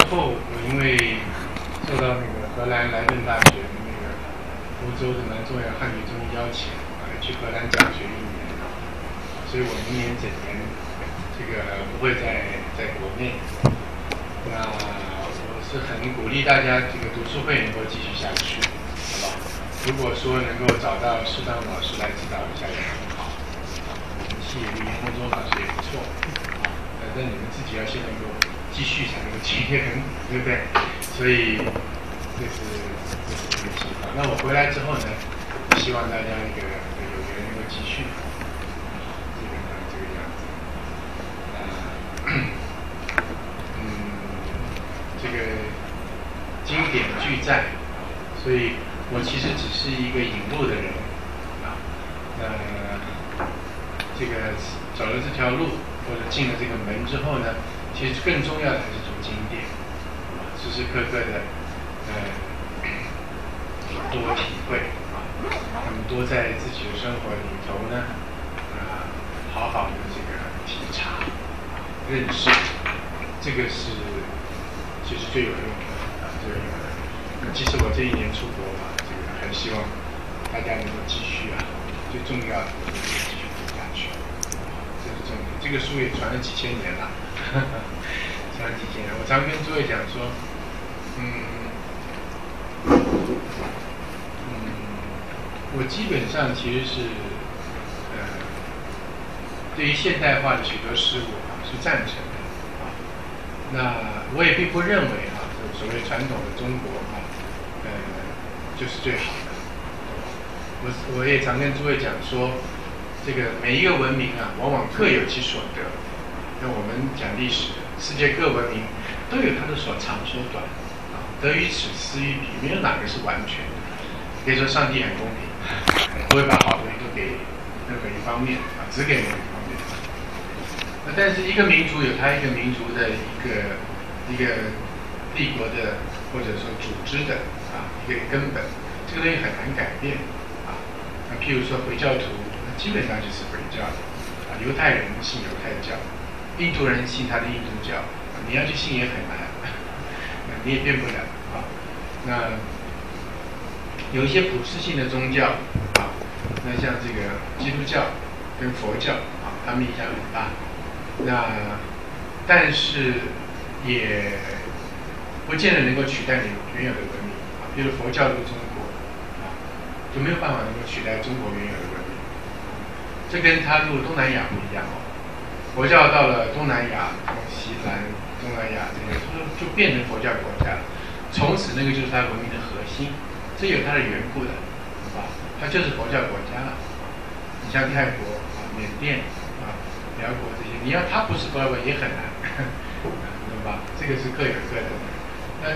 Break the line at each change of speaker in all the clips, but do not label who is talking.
之后，我因为受到那个荷兰莱顿大学的那个欧洲的蛮重要汉语中邀请，去荷兰讲学一年，所以我明年整年这个不会在在国内。那我是很鼓励大家这个读书会能够继续下去，好吧？如果说能够找到适当的老师来指导一下也很好，啊，我们系里面工作老师也不错，啊，但你们自己要先能够。继续才能够继续，对不对？所以这是这是一个计划。那我回来之后呢，希望大家那个有缘能够继续，基本上这个样子。啊，嗯，这个经典俱在，所以我其实只是一个引路的人啊。那这个走了这条路或者进了这个门之后呢？其实更重要的还是读经典，时时刻刻的，呃，多体会啊，那么多在自己的生活里头呢，呃，好好的这个体察、认识，这个是其实最有用的啊，最有用的。那即使我这一年出国嘛，这个还希望大家能够继续啊，最重要的，这。个书也传了几千年了。哈哈，传了几千年，我常跟诸位讲说，嗯，嗯，我基本上其实是，呃，对于现代化的许多事物啊是赞成的啊。那我也并不认为啊，所谓传统的中国啊，呃，就是最好的。我我也常跟诸位讲说，这个每一个文明啊，往往各有其所得。那我们讲历史，世界各文明都有它的所长所短，啊，得于此失于彼，没有哪个是完全的。可以说上帝很公平，不会把好东西都给任何一方面，啊，只给某一方面。那但是一个民族有它一个民族的一个一个帝国的或者说组织的啊一个根本，这个东西很难改变，啊，那譬如说回教徒，基本上就是回教的，啊，犹太人信犹太教。印度人信他的印度教，你要去信也很难，你也变不了啊。那有一些普世性的宗教啊，那像这个基督教跟佛教啊，他们影响很大。那但是也不见得能够取代你原有的文明啊。比如佛教入中国啊，就没有办法能够取代中国原有的。这跟他入东南亚不一样哦。佛教到了东南亚、西南、东南亚这些，就就变成佛教国家了。从此，那个就是它文明的核心，这有它的缘故的，啊，它就是佛教国家了。你像泰国啊、缅甸啊、辽国这些，你要它不是佛教也很难，懂吧？这个是各有各的。那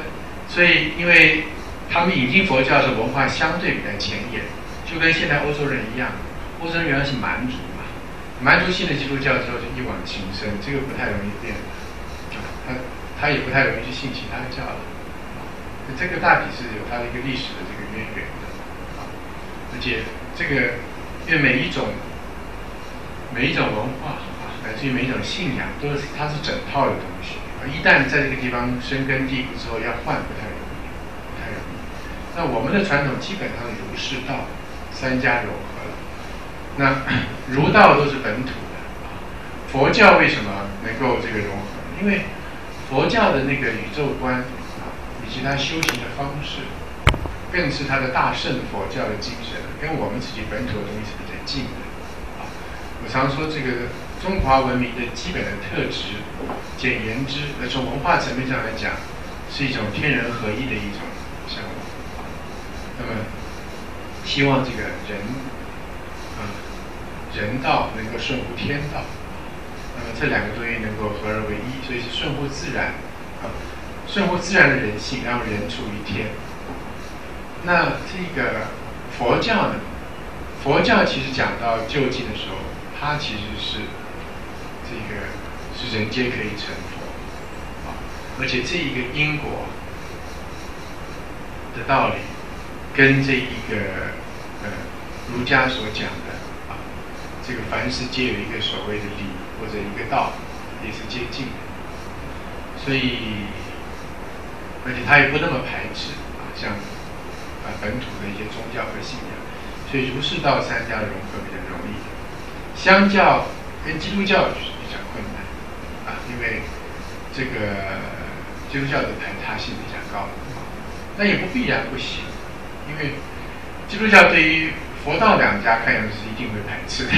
所以，因为他们引进佛教的文化相对比较前沿，就跟现在欧洲人一样，欧洲人原来是蛮族嘛。蛮族信了基督教之后就一往情深，这个不太容易变，他他也不太容易去信其他教了，这个大体是有它的一个历史的这个渊源的，啊，而且这个因为每一种每一种文化啊，乃至于每一种信仰都是它是整套的东西，啊，一旦在这个地方生根蒂固之后，要换不太容易，不太容易。那我们的传统基本上儒释道三家融合。那 儒道都是本土的，佛教为什么能够这个融合？因为佛教的那个宇宙观啊，以及它修行的方式，更是它的大圣佛教的精神，跟我们自己本土的东西是比较近的。啊，我常说这个中华文明的基本的特质，简言之，那从文化层面上来讲，是一种天人合一的一种向往。那么，希望这个人。人道能够顺乎天道，那么这两个东西能够合而为一，所以是顺乎自然，啊，顺乎自然的人性，然后人处于天。那这个佛教呢？佛教其实讲到究竟的时候，它其实是这个是人皆可以成佛，啊，而且这一个因果的道理，跟这一个呃儒家所讲的。这个凡事皆有一个所谓的理或者一个道，也是接近的。所以而且他也不那么排斥啊，像啊本土的一些宗教和信仰，所以儒释道三家融合比较容易。相较跟基督教是比较困难啊，因为这个基督教的排他性比较高，那也不必然不行，因为基督教对于佛道两家看样子是一定会排斥的，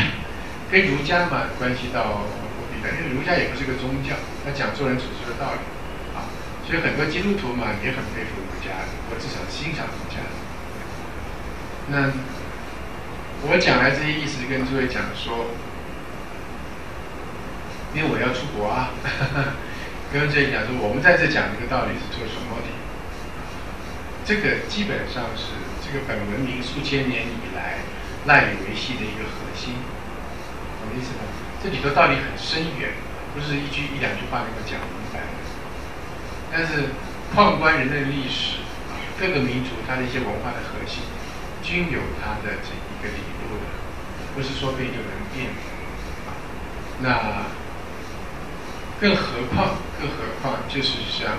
跟儒家嘛关系到不必然，因为儒家也不是个宗教，他讲做人处事的道理。啊所以很多基督徒嘛也很佩服儒家，或至少欣赏儒家。那我讲来这些意思，跟诸位讲说，因为我要出国啊，跟诸位讲说，我们在这讲这个道理是做什么的？这个基本上是这个本文明数千年以来赖以维系的一个核心，什么意思呢？这里头道理很深远，不是一句一两句话能够讲明白的。但是，纵观人类历史，各个民族它的一些文化的核心，均有它的这一个理路的，不是说变就能变。那更何况，更何况，就是像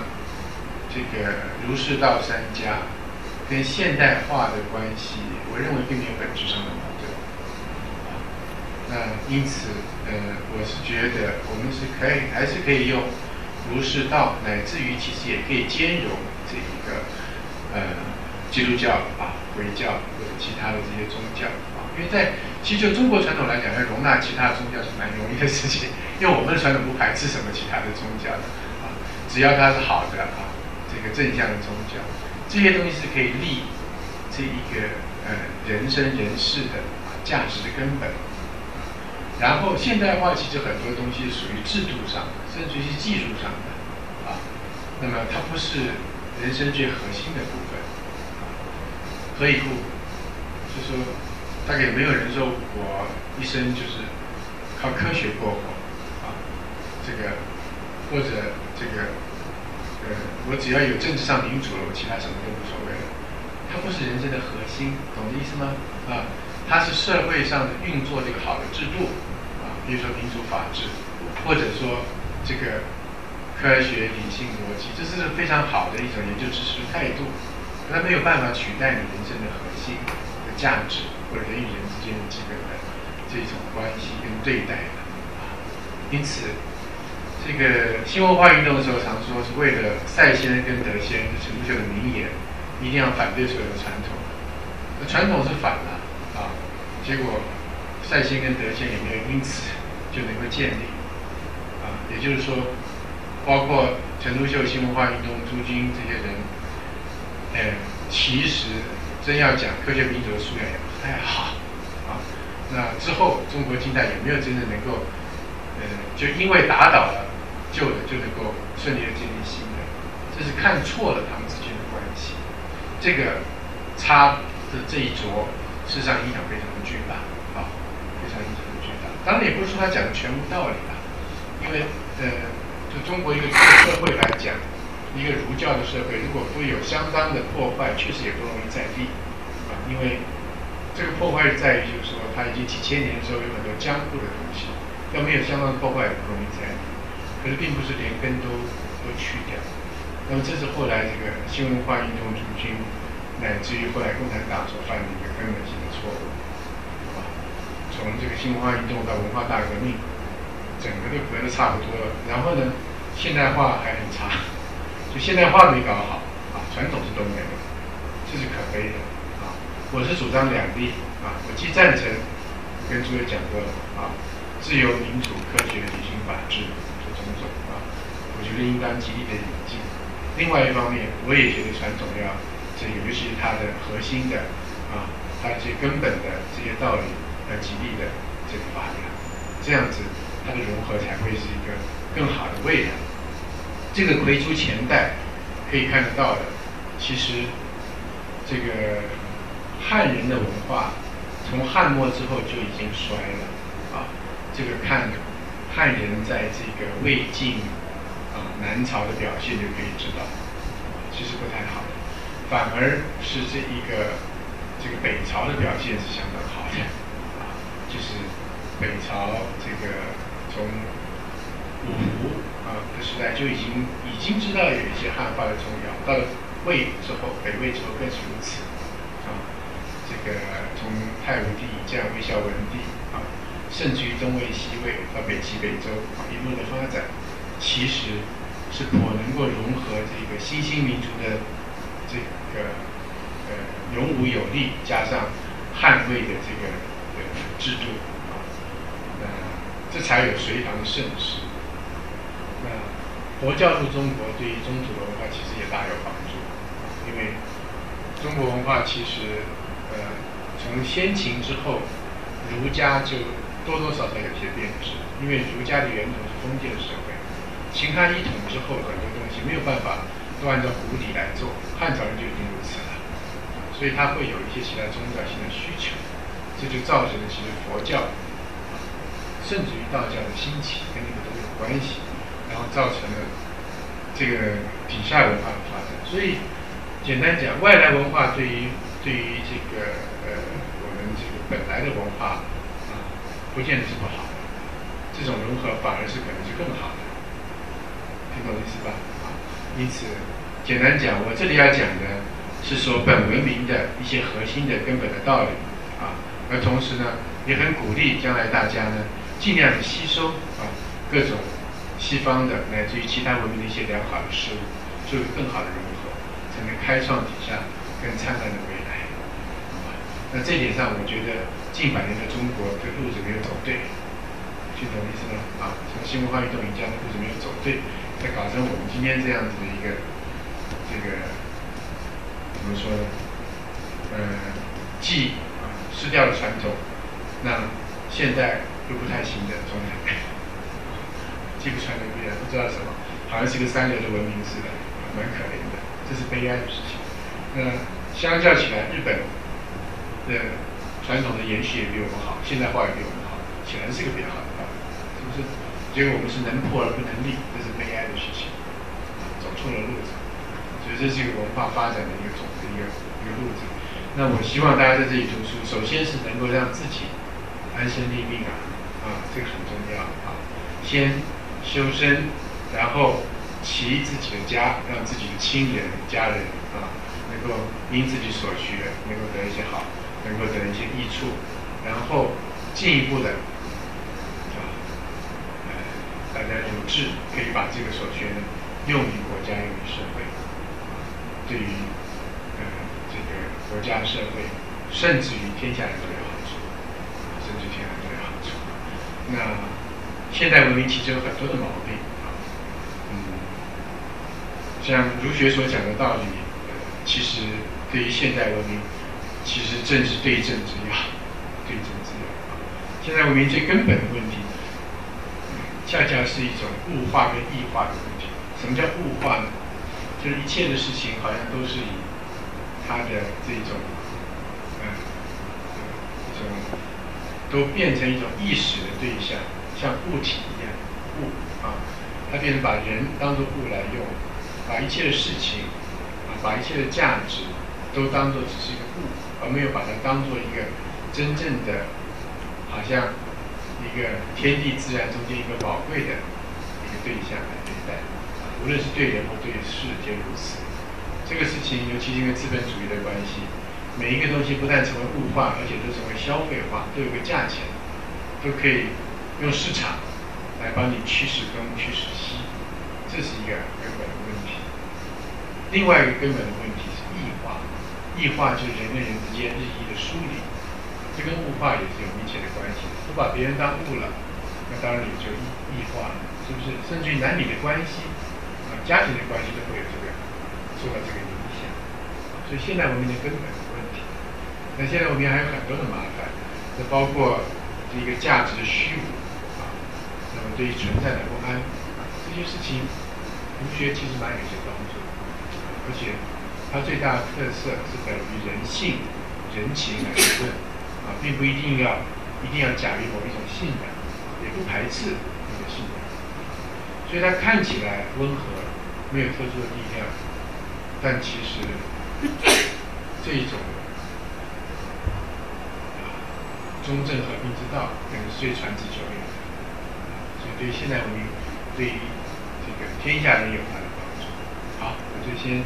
这个儒释道三家跟现代化的关系，我认为并没有本质上的矛盾。那因此，呃，我是觉得我们是可以，还是可以用。儒释道，乃至于其实也可以兼容这一个呃基督教啊、回教或者其他的这些宗教啊，因为在其实就中国传统来讲，要容纳其他宗教是蛮容易的事情，因为我们的传统不排斥什么其他的宗教的啊，只要它是好的啊，这个正向的宗教，这些东西是可以立这一个呃人生人世的价值的根本。然后现代化其实很多东西属于制度上的，甚至于技术上的，啊，那么它不是人生最核心的部分。何以故？就说大概没有人说我一生就是靠科学过活，啊，这个或者这个，我只要有政治上民主了，我其他什么都无所谓了。它不是人生的核心，懂这意思吗？啊？它是社会上的运作这个好的制度，啊，比如说民主法治，或者说这个科学理性逻辑，这是非常好的一种研究知识的态度。它没有办法取代你人生的核心的价值，或者人与人之间的基本的这种关系跟对待的。啊，因此，这个新文化运动的时候，常说是为了赛先跟德先，这是卢秀的名言，一定要反对所有的传统。那传统是反了。啊，结果赛先跟德先也没有因此就能够建立，啊，也就是说，包括陈独秀、新文化运动、朱军这些人，哎，其实真要讲科学民主的素养也不太好，啊，那之后中国近代也没有真正能够，呃，就因为打倒了旧的就能够顺利的建立新的，这是看错了他们之间的关系，这个差的这一着。事实上影响非常的巨大，啊，非常影响的巨大。当然也不是说他讲的全无道理啊，因为呃，就中国一个社会来讲，一个儒教的社会，如果不有相当的破坏，确实也不容易再立，啊，因为这个破坏在于就是说，它已经几千年之后有很多僵固的东西，要没有相当的破坏，也不容易再立。可是并不是连根都都去掉。那么这是后来这个新文化运动主军。乃至于后来共产党所犯的一个根本性的错误，啊，从这个新文化运动到文化大革命，整个都隔得差不多了。然后呢，现代化还很差，就现代化没搞好，啊，传统是都没有，这是可悲的，啊，我是主张两立，啊，我既赞成跟诸位讲过了，啊，自由民主科学理性法治，我觉得应当极力的引进。另外一方面，我也觉得传统要。这个尤其是它的核心的啊，它一些根本的这些道理要极力的这个发扬，这样子它的融合才会是一个更好的未来。这个回出前代可以看得到的，其实这个汉人的文化从汉末之后就已经衰了啊。这个看汉人在这个魏晋南朝的表现就可以知道，其实不太好。反而是这一个这个北朝的表现是相当好的啊，就是北朝这个从五胡啊的时代就已经已经知道有一些汉化的重要，到了魏之后，北魏之后更是如此啊。这个从太武帝这样魏孝文帝啊，甚至于东魏、西魏到北齐、北周一路的发展，其实是颇能够融合这个新兴民族的这个呃勇武有力，加上汉魏的这个呃制度啊，那这才有隋唐盛世。那佛教入中国，对于中土文化其实也大有帮助，因为中国文化其实，呃，从先秦之后，儒家就多多少少有些变质，因为儒家的源头是封建社会，秦汉一统之后，很多东西没有办法都按照古礼来做，汉朝人就已经如此了，所以他会有一些其他宗教性的需求，这就造成了其实佛教，甚至于道教的兴起，跟这个都有关系。然后造成了这个底下文化的发展，所以简单讲，外来文化对于对于这个呃我们这个本来的文化啊，不见得是不好的，这种融合反而是可能是更好的，听懂意思吧？啊，因此简单讲，我这里要讲的是说本文明的一些核心的根本的道理啊，而同时呢，也很鼓励将来大家呢尽量的吸收啊各种。西方的乃至于其他文明的一些良好的事物，作为更好的融合，才能开创底下更灿烂的未来。那这点上，我觉得近百年的中国的路子没有走对，听懂意思吗？啊，从新文化运动以这样的路子没有走对，才搞成我们今天这样子的一个这个怎么说呢？呃，既失掉了传统，那现在又不太行的状态。既不传给别人，不知道什么，好像是个三流的文明似的，蛮可怜的，这是悲哀的事情。那相较起来，日本的传统的延续也比我们好，现代化也比我们好，显然是个比较好的，是不是？结果我们是能破而不能立，这是悲哀的事情，走错了路子。所以这是一个文化发展的一个总的一个一个路子。那我希望大家在这里读书，首先是能够让自己安身立命啊，啊，这个很重要啊，先。修身，然后齐自己的家，让自己的亲人、家人啊，能够因自己所学，能够得一些好，能够得一些益处，然后进一步的啊，呃，大家有志可以把这个所学呢用于国家、用于社会，对于呃这个国家、社会，甚至于天下人都有好处，甚至天下人都有好处，那。现代文明其实有很多的毛病啊，嗯，像儒学所讲的道理，其实对于现代文明，其实正是对症之药，对症之药啊。现代文明最根本的问题，恰恰是一种物化跟异化的问题。什么叫物化呢？就是一切的事情好像都是以它的这种，嗯，这种都变成一种意识的对象。像物体一样，物啊，它变成把人当做物来用，把一切的事情啊，把一切的价值都当做只是一个物，而没有把它当做一个真正的，好像一个天地自然中间一个宝贵的一个对象来对待。无论是对人或对事皆如此。这个事情，尤其是因为资本主义的关系，每一个东西不但成为物化，而且都成为消费化，都有个价钱，都可以。用市场来帮你驱使东驱使西，这是一个根本的问题。另外一个根本的问题是异化，异化就是人跟人之间日益的疏离，这跟物化也是有密切的关系。不把别人当物了，那当然也就异异化了，是不是？甚至于男女的关系啊，家庭的关系都会有这个受到这个影响。所以现代文明的根本的问题，那现在文明还有很多的麻烦，这包括这个价值的虚无啊。那么对于存在的不安啊，这些事情，儒学其实蛮有些帮助，而且它最大的特色是在于人性、人情来论啊，并不一定要一定要假于某一种信仰，也不排斥那个信仰，所以它看起来温和，没有特殊的力量，但其实这一种中正和平之道，可能是最传之久远。对现代文明对于这个天下人有它的帮助。好，我就先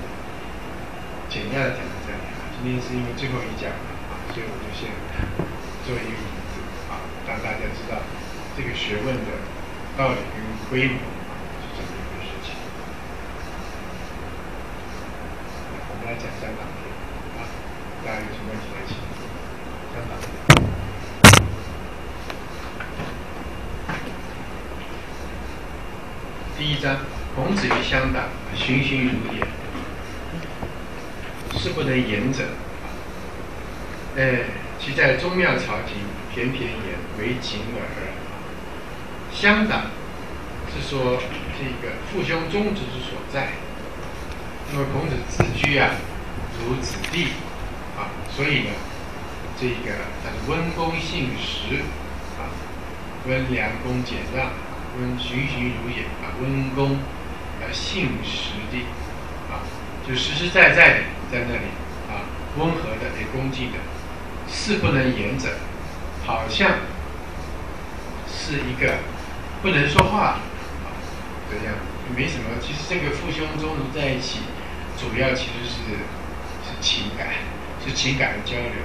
简单的讲到这里啊。今天是因为最后一讲了啊，所以我就先做一个，让大家知道这个学问的道理跟规模是这么一个事情。我们来讲香港篇啊，大家有什么问题来请。香港。第一章，孔子于乡党，循循如也，是不能言者。哎，其在宗庙朝廷，翩翩言为景耳。乡党是说这个父兄宗族之所在。那么孔子自居啊，如子弟啊，所以呢，这个他是温公信实啊，温良恭俭让。温循循如也啊，温公要信实的啊，就实实在在的在那里啊，温和的、得恭敬的，事不能言者，好像是一个不能说话啊这样，没什么。其实这个父兄宗族在一起，主要其实是是情感，是情感的交流。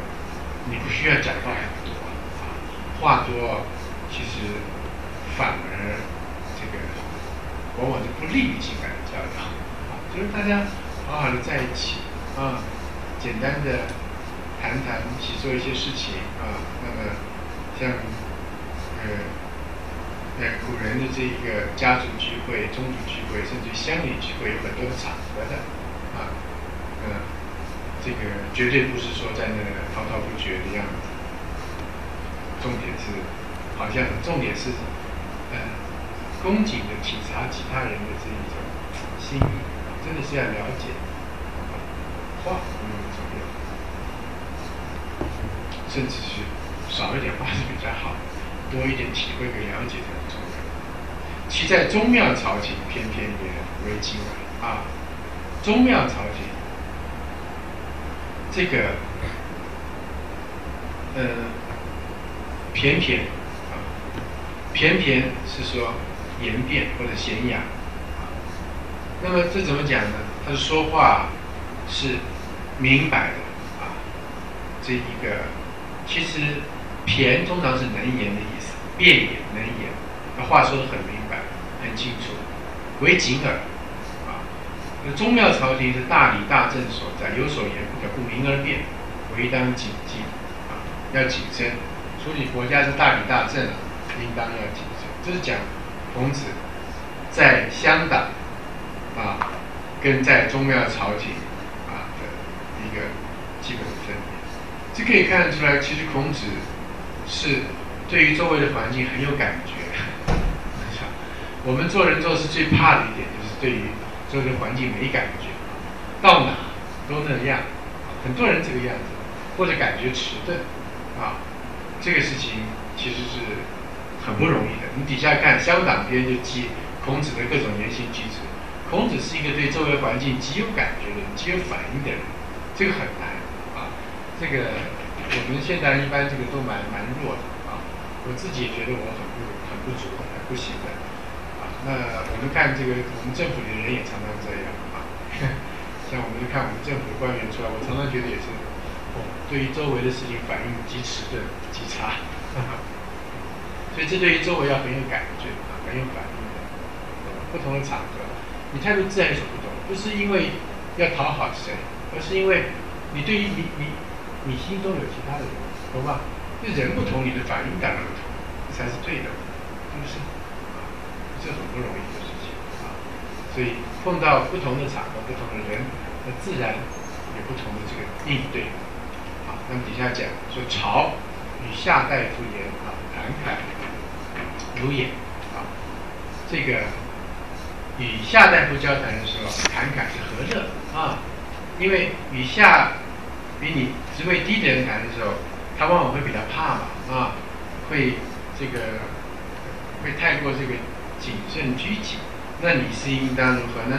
你不需要讲话很多啊，话多其实。反而这个往往就不利于情感的交流啊，就是大家好好的在一起啊，简单的谈谈一起做一些事情啊，那么像呃呃古人的这一个家族聚会、宗族聚会，甚至乡里聚会，有很多的场合的啊，嗯，这个绝对不是说在那个滔滔不绝的样子，重点是好像重点是。呃，恭谨的体察其他人的这一种心意，真的是要了解。话没有重要，甚至是少一点话是比较好，多一点体会跟了解才。其在宗庙朝廷，偏偏也为今啊，宗庙朝廷这个呃，偏偏。偏偏是说言辩或者闲雅，那么这怎么讲呢？他说话是明白的啊，这一个其实偏通常是能言的意思，辩也能言，那话说的很明白，很清楚，为谨耳啊。那宗庙朝廷是大礼大政所在，有所言不可不明而辩，唯当谨记啊，要谨慎。处理国家是大礼大政啊。应当要谨慎，这是讲孔子在乡党啊，跟在宗庙朝廷啊的一个基本的分别。这可以看得出来，其实孔子是对于周围的环境很有感觉。我们做人做事最怕的一点，就是对于周围环境没感觉，到哪都那样，很多人这个样子，或者感觉迟钝啊，这个事情其实是。很不容易的。你底下看《乡党篇》就记孔子的各种言行举止。孔子是一个对周围环境极有感觉的人，极有反应的人，这个很难啊。这个我们现在一般这个都蛮蛮弱的啊。我自己也觉得我很不很不足，很不行的啊。那我们看这个，我们政府里的人也常常这样啊。像我们就看我们政府的官员出来，我常常觉得也是，哦，对于周围的事情反应极迟钝、极差。所以这对于周围要很有感觉啊，很有反应的。不同的场合，你态度自然有所不同，不是因为要讨好谁，而是因为你对于你你你心中有其他的人，懂吗？就人不同，你的反应当然不同，这才是对的，是不是？啊，这很不容易的事情啊。所以碰到不同的场合、不同的人，那自然有不同的这个应对。好，那么底下讲说，朝与夏大夫言啊，感慨。如也啊，这个与夏大夫交谈的时候，侃侃是何乐啊？因为与夏比你职位低的人谈的时候，他往往会比较怕嘛啊，会这个会太过这个谨慎拘谨。那你是应当如何呢？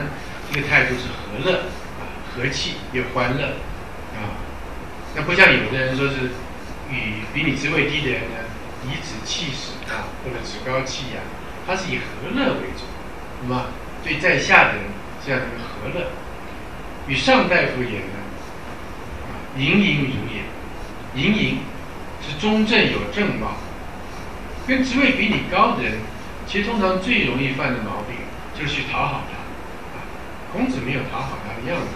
这个态度是和乐啊，和气又欢乐啊。那不像有的人说是与比你职位低的人呢。颐指气使啊，或者趾高气扬，他是以和乐为主那么对在下的人这样的一个和乐。与上大夫也，盈盈如也。盈盈是中正有正貌，跟职位比你高的人，其实通常最容易犯的毛病就是去讨好他。啊，孔子没有讨好他的样子，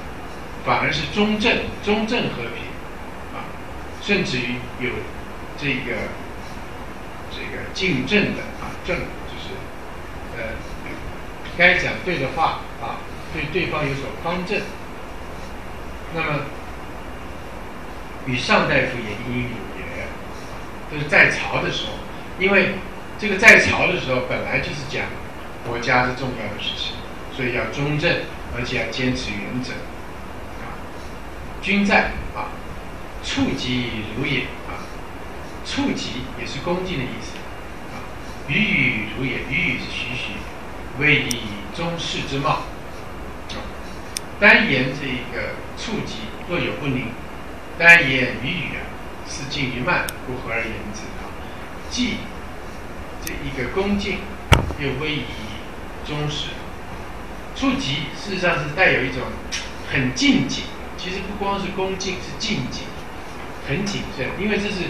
反而是中正、中正和平，啊，甚至于有这个这个敬正的啊，正就是呃该讲对的话啊，对对方有所方正。那么与上大夫也应有也，就是在朝的时候，因为这个在朝的时候本来就是讲国家是重要的事情，所以要中正，而且要坚持原则。啊，君在啊，处己如也啊，处己也是恭敬的意思。啊，语语如也，语语是徐徐，谓以中士之貌。单言这一个触及若有不宁，但言语语啊，是近于慢，不和而言之啊。既这一个恭敬，又威仪忠实，触及事实上是带有一种很敬谨。其实不光是恭敬，是敬谨，很谨慎。因为这是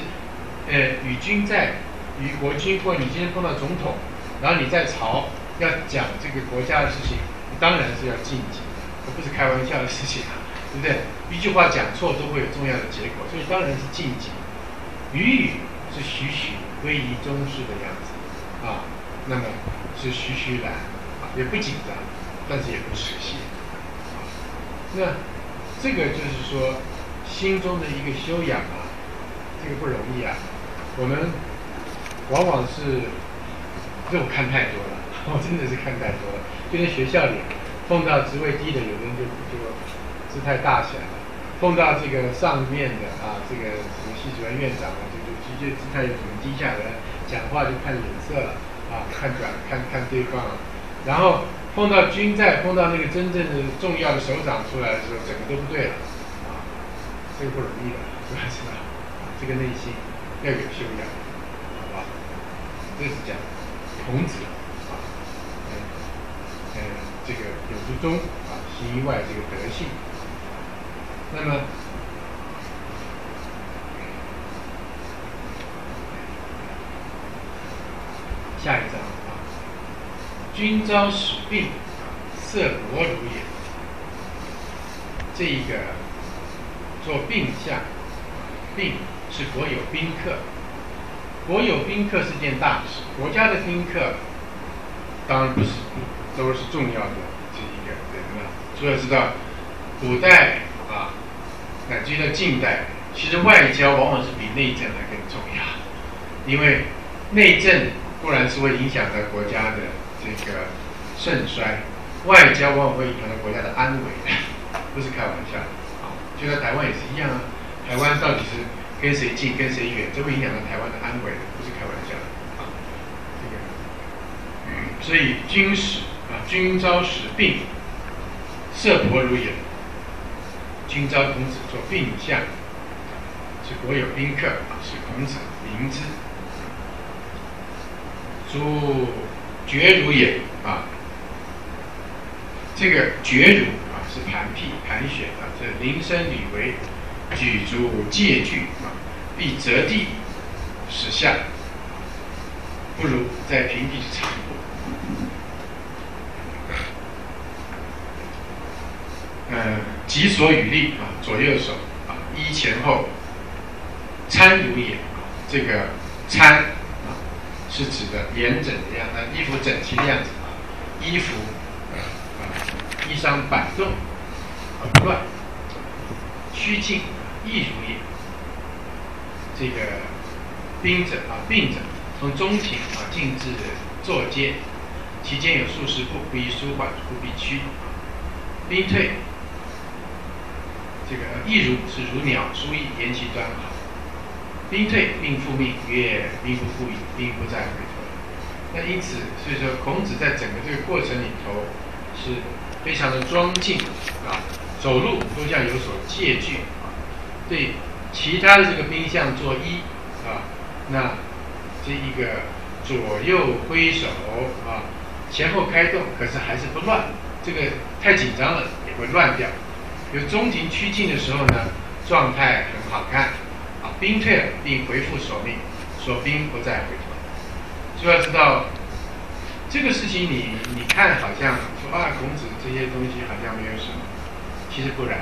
呃与君在与国君，或你今天碰到总统，然后你在朝要讲这个国家的事情，当然是要敬谨。不是开玩笑的事情啊，对不对？一句话讲错都会有重要的结果，所以当然是禁忌。语语是徐徐威仪宗师的样子啊，那么是徐徐然啊，也不紧张，但是也不失信啊。那这个就是说心中的一个修养啊，这个不容易啊。我们往往是肉看太多了，我真的是看太多了，就在学校里。碰到职位低的，有人就就姿态大起来了；碰到这个上面的啊，这个什么系主任、院长啊，就就直接姿态就很低下来，讲话就看脸色了啊，看转看看对方。然后碰到军在，碰到那个真正的重要的首长出来的时候，整个都不对了啊，这个不容易的，是吧？是吧？这个内心要有修养，好吧？这是讲孔子啊，嗯。这个有之中啊，心外这个德性。那么下一章啊，君朝使病，色国如也。这一个做病相，病是国有宾客，国有宾客是件大事，国家的宾客当然不是。都是重要的这一个人了。所以要知道，古代，乃至到近代，其实外交往往是比内政还更重要。因为内政固然是会影响到国家的这个盛衰，外交往往会影响到国家的安危的，不是开玩笑啊。就在台湾也是一样啊，台湾到底是跟谁近跟谁远，这会影响到台湾的安危的，不是开玩笑啊。这个，所以军史。啊，君朝使病，色薄如也。今朝孔子做病相，是国有宾客，是孔子明之。诸绝如也啊，这个绝如啊是盘辟盘旋啊，这临深履为举足戒具啊，必择地使下，不如在平地之长步。呃，己所与力啊，左右手啊，衣前后，参如也啊，这个参啊，是指的严整的样子，衣服整齐的样子啊，衣服啊，衣裳摆动而不乱，虚静亦如也。这个兵者啊，病者从中庭啊进至坐阶，其间有数十步，不宜舒缓，不必屈。兵退。这个亦如是如鸟，书意言其端好。兵退，命复命，曰兵不复矣，兵不再回头。那因此，所以说孔子在整个这个过程里头是非常的庄敬啊，走路都像有所戒惧啊。对其他的这个兵相作揖啊，那这一个左右挥手啊，前后开动，可是还是不乱。这个太紧张了也会乱掉。有中庭趋近的时候呢，状态很好看，啊，兵退了并回复所命，所兵不再回头。就要知道这个事情，你你看好像说啊，孔子这些东西好像没有什么，其实不然。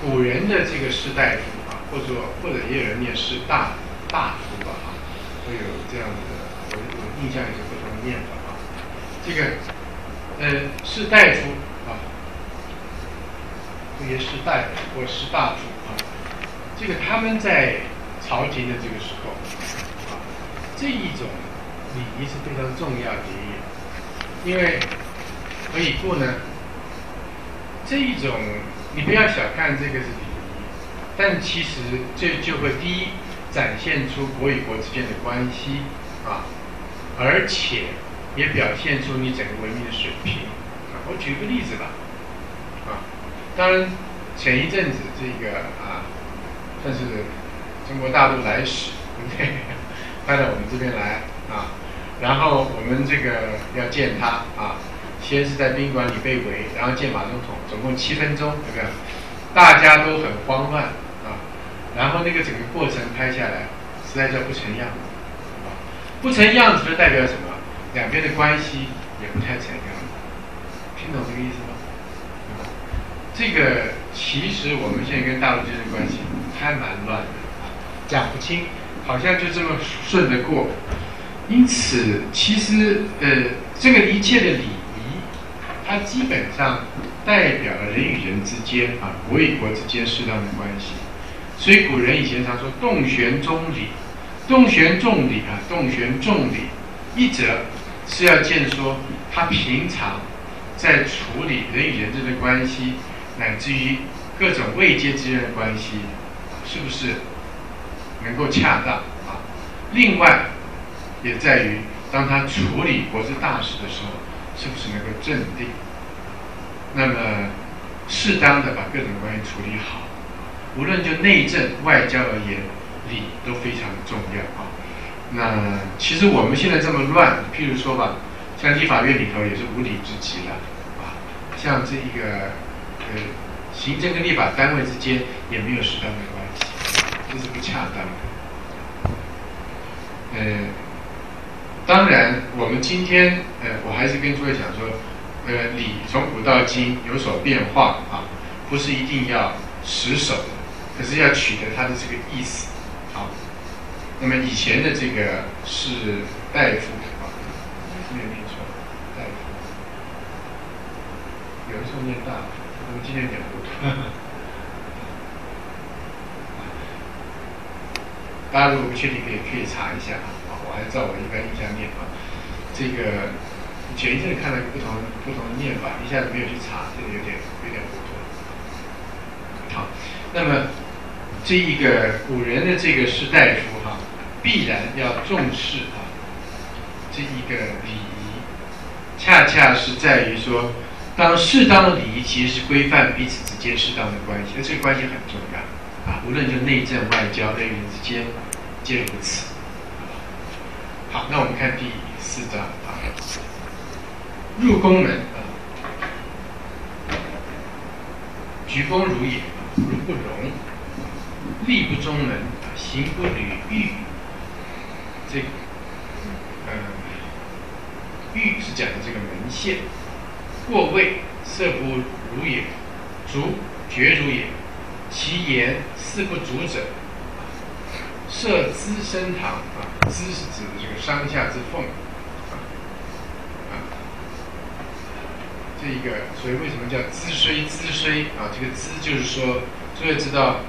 古人的这个士大夫啊，或者或者也有人念士大大夫吧，啊，都有这样子的。我我印象也是不同的念法啊。这个呃士大夫这些士大夫或士大夫啊，这个他们在朝廷的这个时候啊，这一种礼仪是非常重要的，因为何以故呢？这一种。你不要小看这个是礼仪，但其实这就会第一展现出国与国之间的关系啊，而且也表现出你整个文明的水平。我举个例子吧，当然前一阵子这个啊，算是中国大陆来使，对不对？派到我们这边来啊，然后我们这个要见他啊。先是在宾馆里被围，然后见马总统，总共七分钟，对不对？大家都很慌乱啊。然后那个整个过程拍下来，实在叫不成样子，啊，不成样子就代表什么？两边的关系也不太成样子，听懂这个意思？这个其实我们现在跟大陆之间的关系还蛮乱的，讲不清，好像就这么顺着过。因此，其实呃，这个一切的礼仪。它基本上代表了人与人之间啊，国与国之间适当的关系。所以古人以前常说“动玄中礼”，“动玄重礼”啊，“动玄重礼”，一则是要见说他平常在处理人与人之间的关系，乃至于各种位阶之间的关系，是不是能够恰当啊？另外，也在于当他处理国之大事的时候。是不是能够镇定？那么适当的把各种关系处理好，无论就内政、外交而言，理都非常重要啊。那其实我们现在这么乱，譬如说吧，像立法院里头也是无理之极了啊。像这一个呃，行政跟立法单位之间也没有适当的关系，这是不恰当的。呃。当然，我们今天，呃，我还是跟诸位讲说，呃，礼从古到今有所变化啊，不是一定要死守，可是要取得它的这个意思。好，那么以前的这个是大夫啊，没有念错，大夫，有的时候念大，我今天有点糊涂。大家如果不确定，可以可以查一下啊。我还照我一般印象念啊，这个前一阵看了不同不同的念法，一下子没有去查，这个有点有点糊涂。好，那么这一个古人的这个士大夫哈，必然要重视啊这一个礼仪，恰恰是在于说，当适当的礼仪其实是规范彼此之间适当的关系，而这个关系很重要啊，无论就内政外交人与人之间皆如此。好，那我们看第四章啊，入宫门啊，鞠躬如也，如不容；立不中门，行不履玉。这，呃，玉是讲的这个门线。过位，色不如也；足绝如也。其言四不足者。设资生堂啊，资是指的这个上下之缝啊啊，这一个，所以为什么叫资虽资虽啊？这个资就是说，诸位知道，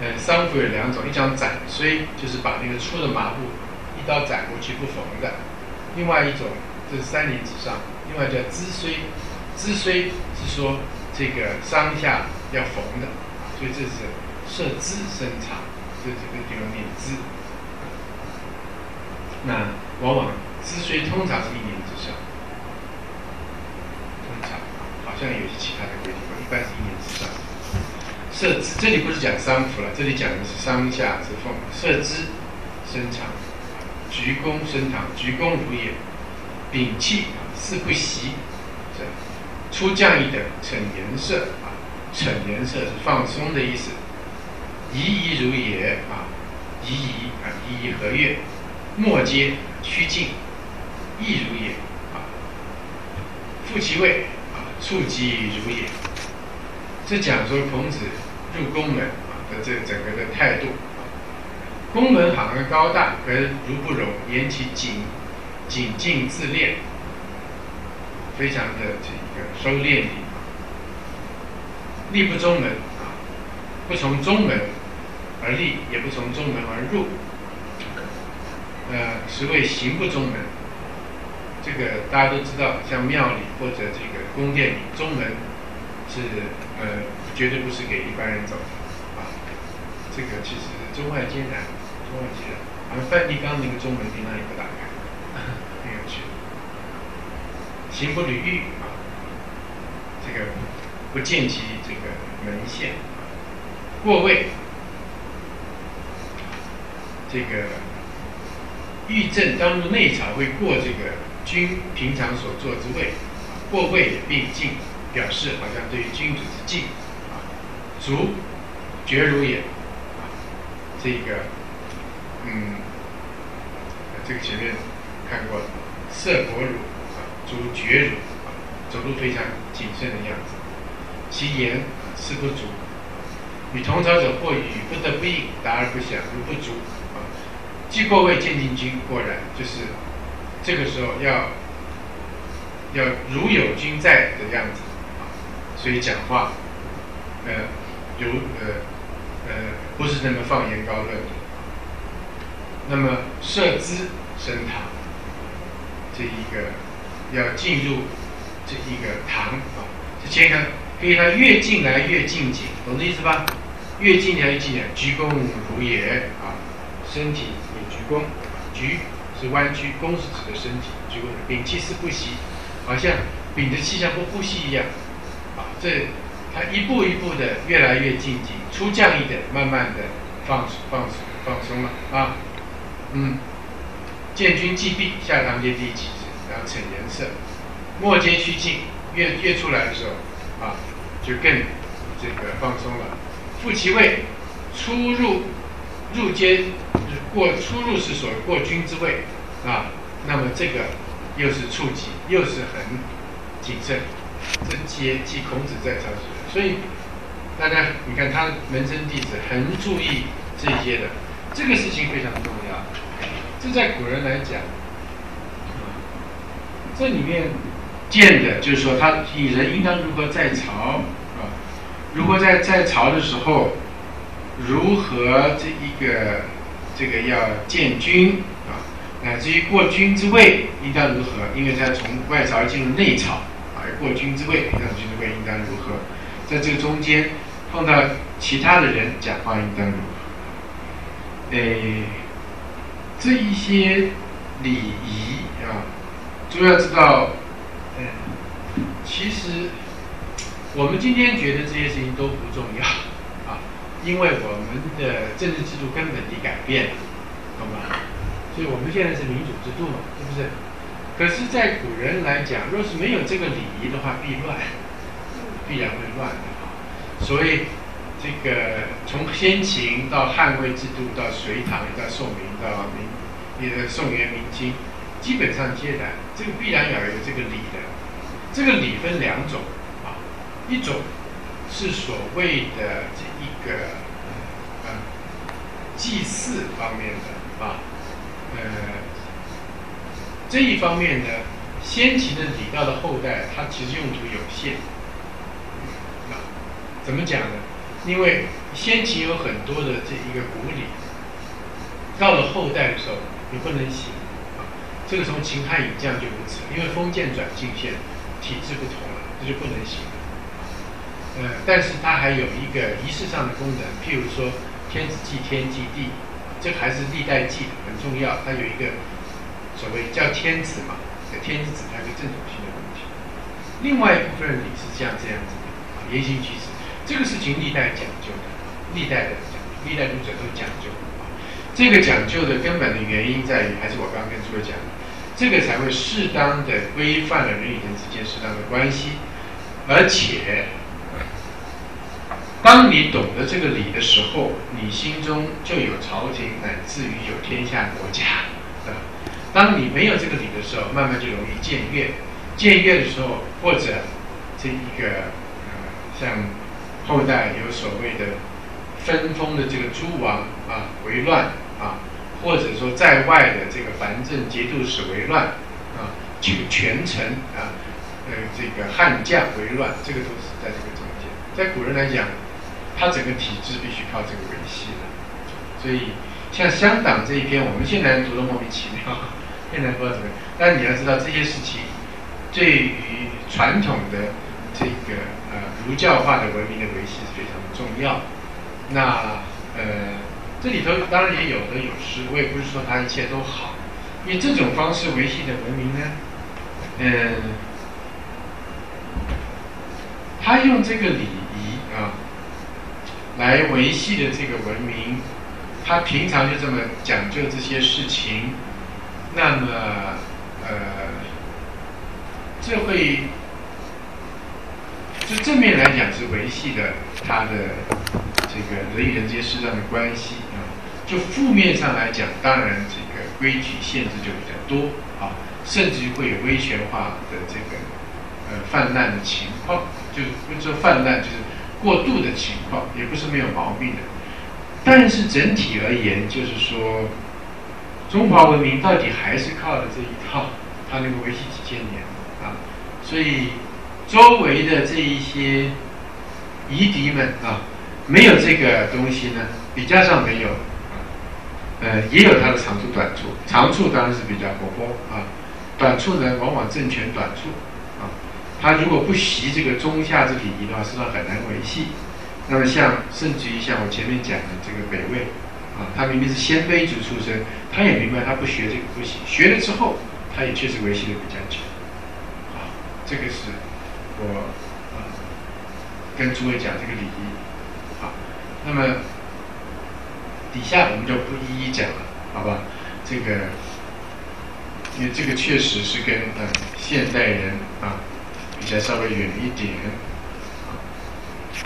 呃，丧服有两种，一讲斩虽，就是把那个粗的麻布一刀斩过去不缝的；另外一种，这是三年之上，另外叫资虽，资虽是说这个上下要缝的，所以这是设资生长。这这个地方念资，那往往资虽通常是一年之上，通常好像有些其他的规定，一般是一年之上。设资这里不是讲商服了，这里讲的是上下之缝。设资生长，鞠躬升堂，鞠躬如也。摒弃四不习，出降一等，逞颜色啊，逞颜色是放松的意思。怡怡如也啊，怡怡啊，怡怡和悦，莫皆趋近，亦如也啊，复其位啊，触及如也。这讲说孔子入宫门啊的这整个的态度。宫门好像高大，可是如不容，言其谨谨静自恋，非常的收敛的。立不中门啊，不从中门而立，也不从中门而入。呃，实为行不中门。这个大家都知道，像庙里或者这个宫殿里，中门是呃绝对不是给一般人走的啊。这个其实中外艰难。中外艰难，好像梵蒂冈那个中门平常也不打开，很有趣。行不履玉啊，这个不见其这个门线，过位，这个御正当入内朝会过这个君平常所坐之位，过位也并进，表示好像对于君主之敬啊。足绝如也，这个。嗯，这个前面看过，色薄如啊，足绝如啊，走路非常谨慎的样子。其言是不足，与同朝者或语不得不应，答而不响，如不足啊。既过位见进君，果然就是这个时候要要如有君在的样子，所以讲话呃如呃呃不是那么放言高论。那么设资升堂，这一个要进入这一个堂啊，这前看，可以它越进来越进紧，懂这意思吧？越进来越近来，鞠躬如也啊，身体也鞠躬，鞠是弯曲，躬是指的身体，鞠躬屏气是不息，好像屏着气像不呼吸一样啊。这它一步一步的越来越进紧，出降一点，慢慢的放松放松放松了啊。嗯，见君既毕，下堂阶第几次，然后逞颜色，末阶趋近，越越出来的时候，啊，就更这个放松了。复其位，出入入阶过出入是所过君之位，啊，那么这个又是触及，又是很谨慎。这阶即孔子在朝时，所以大家你看他门生弟子很注意这些的，这个事情非常重要。这在古人来讲，这里面见的就是说，他以人应当如何在朝啊？如何在在朝的时候，如何这一个这个要见君啊？乃至于过君之位应当如何？因为他从外朝进入内朝啊，过君之位，让君之位应当如何？在这个中间碰到其他的人讲话应当如何？诶。这一些礼仪啊，都要知道。嗯，其实我们今天觉得这些事情都不重要啊，因为我们的政治制度根本地改变了，懂吗？所以我们现在是民主制度嘛，是不是？可是，在古人来讲，若是没有这个礼仪的话，必乱，必然会乱的啊。所以。这个从先秦到汉魏制度，到隋唐，到宋明，到明，呃，宋元明清，基本上皆然。这个必然要有这个礼的。这个礼分两种啊，一种是所谓的这一个呃祭祀方面的啊，呃这一方面呢，先秦的礼道的后代，它其实用途有限。那怎么讲呢？因为先秦有很多的这一个古礼，到了后代的时候你不能行啊。这个从秦汉以降就如此，因为封建转进线体制不同了，这就不能行了。呃，但是它还有一个仪式上的功能，譬如说天子祭天祭地，这还是历代祭很重要。它有一个所谓叫天子嘛，天子它是正统性的问题。另外一部分礼是像这样子的，言行举止。这个事情历代讲究的，历代的讲，历代读者都讲究。这个讲究的根本的原因在于，还是我刚刚跟诸位讲的，这个才会适当的规范了人与人之间适当的关系，而且，当你懂得这个理的时候，你心中就有朝廷，乃至于有天下国家，对吧？当你没有这个理的时候，慢慢就容易僭越，僭越的时候，或者这一个呃，像后代有所谓的分封的这个诸王啊为乱啊。或者说在外的这个藩镇节度使为乱，啊，全权臣啊，呃，这个悍将为乱，这个都是在这个中间。在古人来讲，他整个体制必须靠这个维系的。所以，像香党这一篇，我们现在读的莫名其妙，现在不知道怎么。但你要知道，这些事情对于传统的这个呃儒教化的文明的维系是非常重要。那呃。这里头当然也有得有失，我也不是说它一切都好，因为这种方式维系的文明呢，嗯，他用这个礼仪啊来维系的这个文明，他平常就这么讲究这些事情，那么呃，这会就正面来讲是维系的他的这个人与人之间适当的关系。就负面上来讲，当然这个规矩限制就比较多啊，甚至会有威权化的这个呃泛滥的情况，就是不说泛滥，就是过度的情况，也不是没有毛病的。但是整体而言，就是说中华文明到底还是靠着这一套，它能够维系几千年啊，所以周围的这一些夷狄们啊，没有这个东西呢，比较上没有。呃，也有它的长处短处，长处当然是比较活泼啊，短处呢往往政权短处啊。他如果不习这个中下之礼仪的话，实际上很难维系。那么像甚至于像我前面讲的这个北魏啊，他明明是鲜卑族出身，他也明白他不学这个不行，学了之后他也确实维系的比较久啊。这个是我啊跟诸位讲这个礼仪啊，那么。底下我们就不一一讲了，好吧？这个，因为这个确实是跟呃现代人啊比较稍微远一点。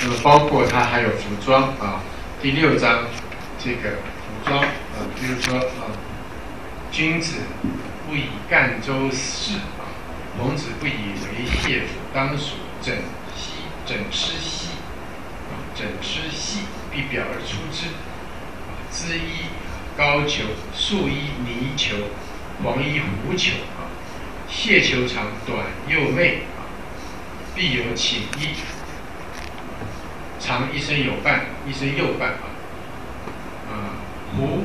那么包括它还有服装啊，第六章这个服装啊，比如说啊，君子不以赣州事啊，孔子不以为谢服，当属整兮整湿兮啊，整湿兮必表而出之。织衣高裘，素衣泥裘，黄衣狐裘啊，蟹裘长短又媚啊，必有寝衣，长一身有半，一身右半啊，啊，狐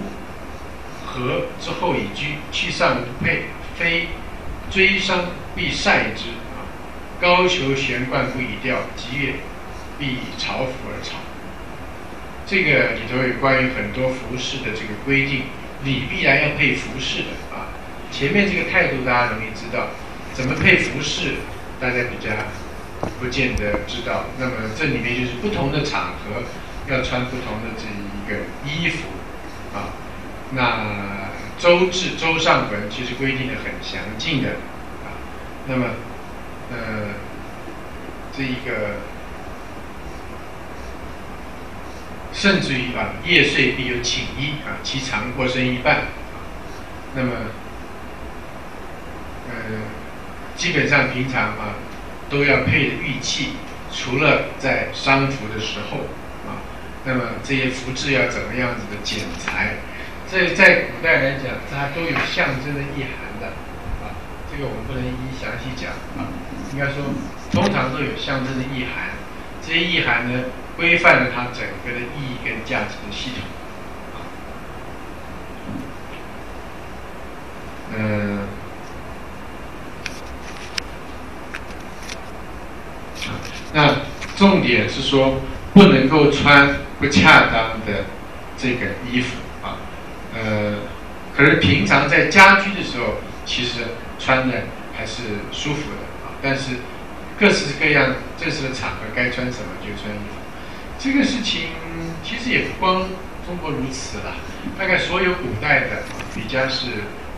和之后以居，去上无佩，非追伤必晒之啊，高裘悬冠不以吊，吉月必以朝服而朝。这个里头有关于很多服饰的这个规定，礼必然要配服饰的啊。前面这个态度大家容易知道，怎么配服饰，大家比较不见得知道。那么这里面就是不同的场合要穿不同的这一个衣服啊。那周制周上文其实规定的很详尽的啊。那么呃这一个。甚至于啊，夜睡必有寝衣啊，其长过身一半。那么，呃，基本上平常啊，都要配玉器，除了在商服的时候啊，那么这些服饰要怎么样子的剪裁，这在古代来讲，它都有象征的意涵的啊。这个我们不能一一详细讲啊，应该说，通常都有象征的意涵。这些意涵呢？规范了它整个的意义跟价值的系统，嗯，那重点是说不能够穿不恰当的这个衣服啊，呃，可是平常在家居的时候，其实穿的还是舒服的啊，但是各式各样正式的场合该穿什么就穿衣服。这个事情其实也不光中国如此了，大概所有古代的比较是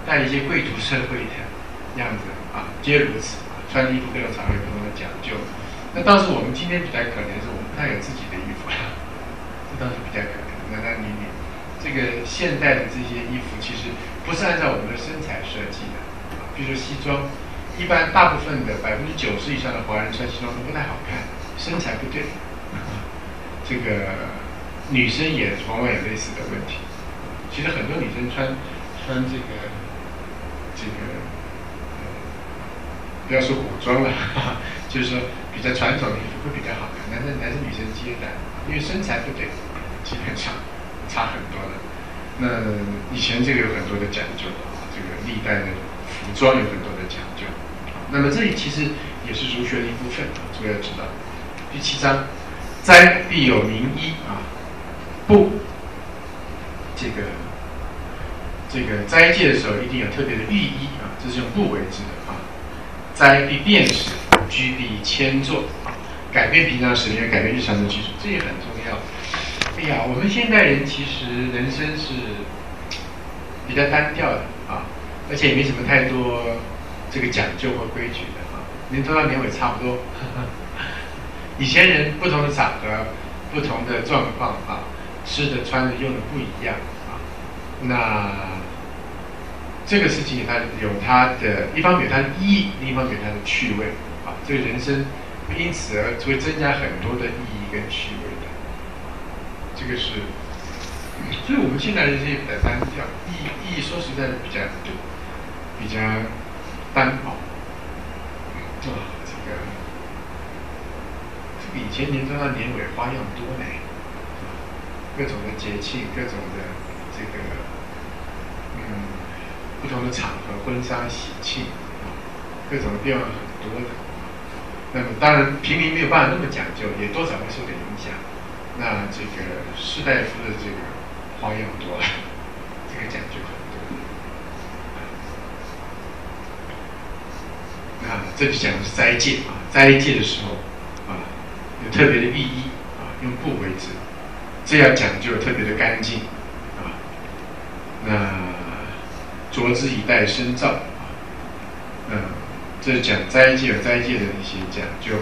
带一些贵族社会的样子啊，皆如此。穿衣服各种场合有不同的讲究。那倒是我们今天比较可怜，是我们不太有自己的衣服，这倒是比较可怜。那那你你这个现代的这些衣服，其实不是按照我们的身材设计的啊。比如说西装，一般大部分的百分之九十以上的华人穿西装都不太好看，身材不对。这个女生也往往有类似的问题。其实很多女生穿穿这个这个，不要说古装了，哈 哈就是说。比较传统的衣服会比较好看，男生男生女生皆然，因为身材不对，基本上差很多的。那以前这个有很多的讲究，这个历代的服装有很多的讲究。那么这里其实也是儒学的一部分啊，诸位要知道。第七章，斋必有名医啊，不，这个这个斋戒的时候一定有特别的寓意啊，这是用布为之的啊，斋必辨识。居必迁坐啊，改变平常时间，改变日常的居住，这也很重要。哎呀，我们现代人其实人生是比较单调的啊，而且也没什么太多这个讲究和规矩的啊，年头到年尾差不多。以前人不同的场合、不同的状况啊，吃的、穿的、用的不一样啊，那。这个事情它有它的一方面它的意义，另一方面它的趣味啊。这个人生因此而会增加很多的意义跟趣味的，这个是，所以我们现在人生也比较单调，意意义说实在的比较比较单薄，啊，以前年中到年尾花样多呢，各种的节庆，各种的这个嗯不同的场合，婚纱喜庆，各种的变化很多的。那么当然，平民没有办法那么讲究，也多少会受点影响。那这个士大夫的这个花样多了，这个讲究很多。那这就讲的是斋戒啊，斋戒的时候，特别的寓意啊，用布为之，这样讲究特别的干净啊。那着之以待深造啊，嗯。这是讲斋戒和斋戒的一些讲究，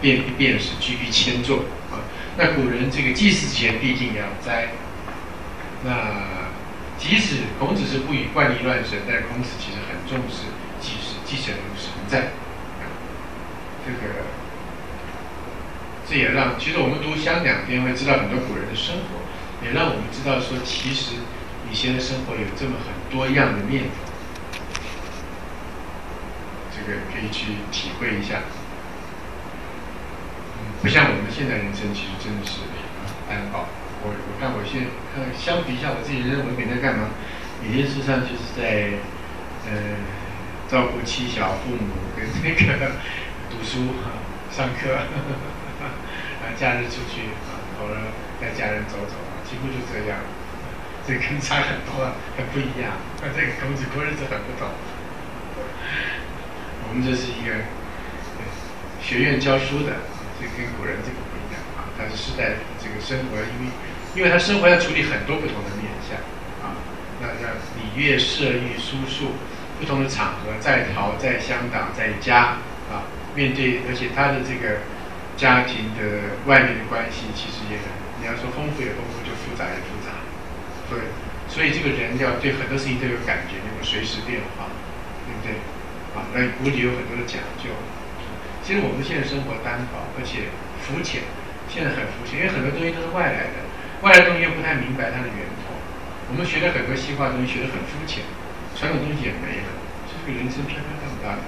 辨一辨是居于迁坐啊。那古人这个祭祀前必定要斋。那即使孔子是不以惯例乱神，但孔子其实很重视祭祀，祭神如神在。这个这也让其实我们读《香两篇会知道很多古人的生活，也让我们知道说，其实以前的生活有这么很多样的面。这个可以去体会一下，不像我们现在人生，其实真的是单薄。我我看我现看相比一下我自己人生，我每天干嘛？每天事实上就是在呃照顾妻小、父母跟那个读书、上课，啊假日出去啊偶尔带家人走走啊，几乎就这样。这跟差很多，很不一样。跟这个孔子过日子很不同。我们这是一个学院教书的，这跟古人这个不一样啊。他是世代这个生活，因为因为他生活要处理很多不同的面相啊。那那礼乐射御书数，不同的场合，在逃，在乡党，在家啊，面对，而且他的这个家庭的外面的关系，其实也很，你要说丰富也丰富，就复杂也复杂。对，所以这个人要对很多事情都有感觉，能够随时变化，对不对？啊，那古里有很多的讲究。其实我们现在生活单薄，而且肤浅，现在很肤浅，因为很多东西都是外来的，外来东西又不太明白它的源头。我们学了很多西化东西，学得很肤浅，传统东西也没了，这个人生飘飘荡荡的，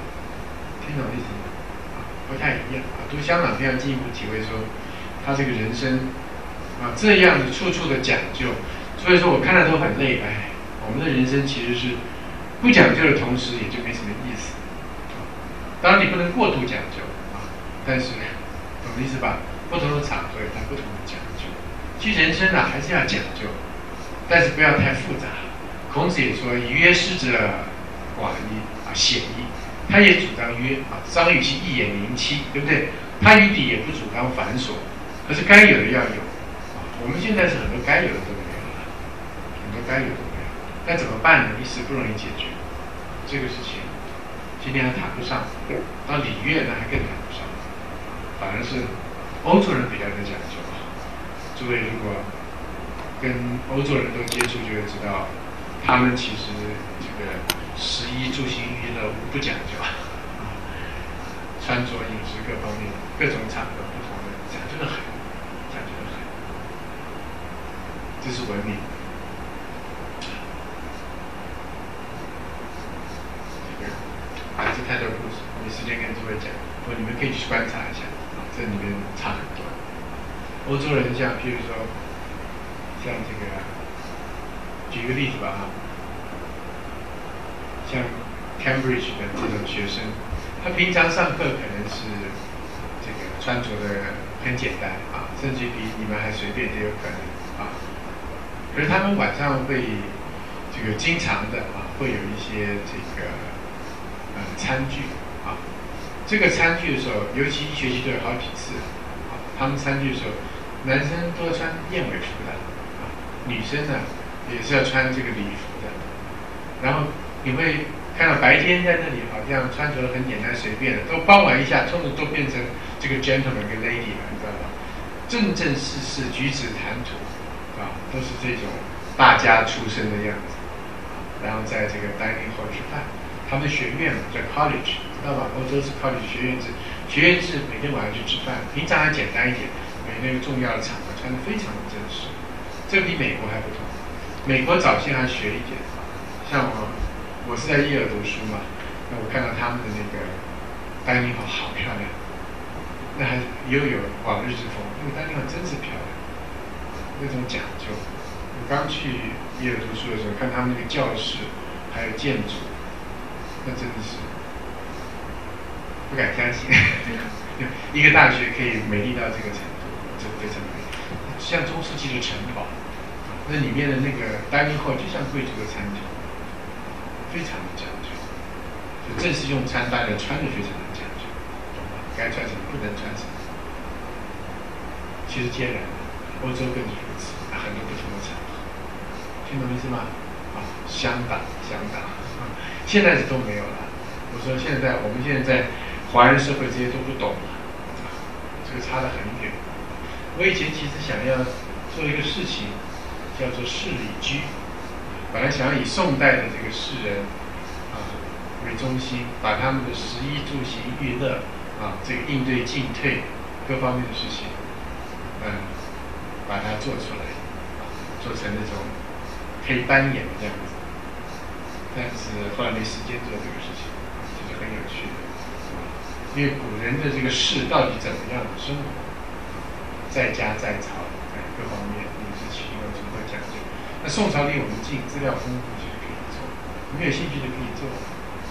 听懂意思吗？不太一样啊。读香港非常进一步体会说，他这个人生啊，这样子处处的讲究，所以说我看了都很累。哎，我们的人生其实是。不讲究的同时，也就没什么意思。当然，你不能过度讲究啊，但是呢懂意思吧？不同的场合有它不同的讲究。其实人生啊，还是要讲究，但是不要太复杂。孔子也说：“以约失者，寡矣啊，鲜矣。”他也主张约啊，张与其一言明期，对不对？他与底也不主张繁琐，可是该有的要有啊。我们现在是很多该有的都没有了，很多该有的没有。那怎么办呢？一时不容易解决这个事情，今天还谈不上，到礼乐呢还更谈不上，反而是欧洲人比较的讲究。诸位如果跟欧洲人都接触，就会知道，他们其实这个食衣住行娱乐无不讲究啊，穿着饮食各方面各种场合不同的讲究的很，讲究的很，这是文明。啊，这太多故事，没时间跟诸位讲。不过你们可以去观察一下，啊，这里面差很多。欧洲人像，譬如说，像这个，举个例子吧，哈，像 Cambridge 的这种学生，他平常上课可能是这个穿着的很简单啊，甚至比你们还随便都有可能啊。可是他们晚上会这个经常的啊，会有一些这个。呃，餐具啊，这个餐具的时候，尤其一学期都有好几次啊。他们餐具的时候，男生都穿燕尾服的啊，女生呢也是要穿这个礼服的。然后你会看到白天在那里好像穿着很简单随便的，都傍晚一下，突然都变成这个 gentleman 跟 lady 了，你知道吧？正正式式举止谈吐啊，都是这种大家出身的样子然后在这个 dining hall 吃饭。他们的学院嘛，叫 college，知道吧？欧洲是 college 学院制，学院制每天晚上去吃饭，平常还简单一点，没那个重要的场合穿的非常的正式。这比美国还不同，美国早先还学一点，像我，我是在耶尔读书嘛，那我看到他们的那个丹尼堡好漂亮，那还又有往日之风，因为丹尼堡真是漂亮，那种讲究。我刚去耶尔读书的时候，看他们那个教室，还有建筑。那真的是不敢相信，一个大学可以美丽到这个程度，真非常美。像中世纪的城堡，那里面的那个 dining hall 就像贵族的餐厅，非常的讲究。就正式用餐，大家穿的非常的讲究，懂吗？该穿什么，不能穿什么。其实皆然，欧洲更是如此，很多不同的场合，听懂意思吗？啊，相当相当。现在是都没有了。我说现在，我们现在在华人社会这些都不懂了，这个差得很远。我以前其实想要做一个事情，叫做事礼居，本来想以宋代的这个士人啊为中心，把他们的食衣住行娱乐啊这个应对进退各方面的事情，嗯，把它做出来，做成那种可以扮演的这样子。但是后来没时间做这个事情，其实很有趣的，因为古人的这个士到底怎么样的生活，在家在朝，在各方面。宋朝离我们近，资料丰富，其实可以做。没有兴趣的可以做，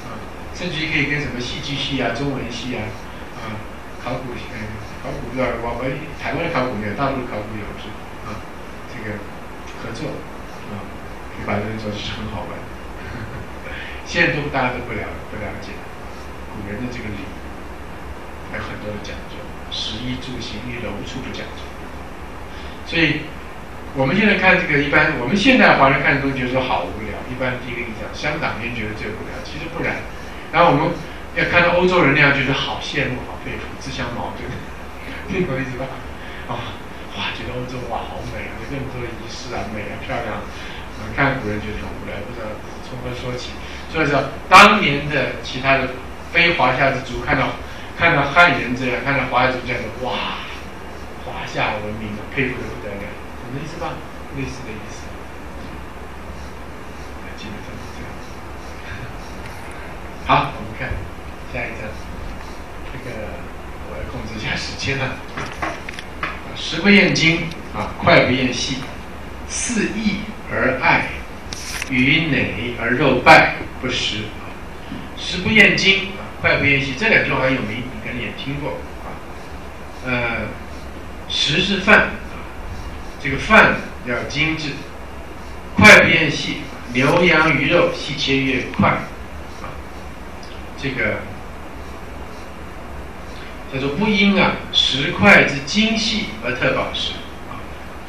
啊，甚至于可以跟什么戏剧系啊、中文系啊、啊考古系、考古院，我们台湾考古院，大陆考古有是啊，这个合作，啊，可以把这个做是很好玩。现在都大家都不了不了解，古人的这个礼，还有很多的讲究，食衣住行娱乐无处不讲究。所以，我们现在看这个，一般我们现在华人看的东西，觉得好无聊。一般第一个印象，香港人觉得最无聊，其实不然。然后我们要看到欧洲人那样，觉得好羡慕、好佩服，自相矛盾，听懂意思吧？啊，哇，觉得欧洲哇好美啊，有那么多的仪式啊，美啊，漂亮。看古人觉得很无聊，不知道从何说起。所以说，当年的其他的非华夏之族看到看到汉人这样，看到华夏族这样的，哇，华夏文明啊，佩服的不得了，什么意思吧？类似的意思，基本上是这样。好，我们看下一张，这个我要控制一下时间了。食不厌精啊，脍不厌细，肆意而爱。鱼馁而肉败不食啊，食不厌精啊，脍不厌细，这两句话很有名，你肯定也听过啊。呃，食是饭，这个饭要精致，快不厌细，牛羊鱼肉细切越快啊。这个叫做不因啊，食脍之精细而特保食啊，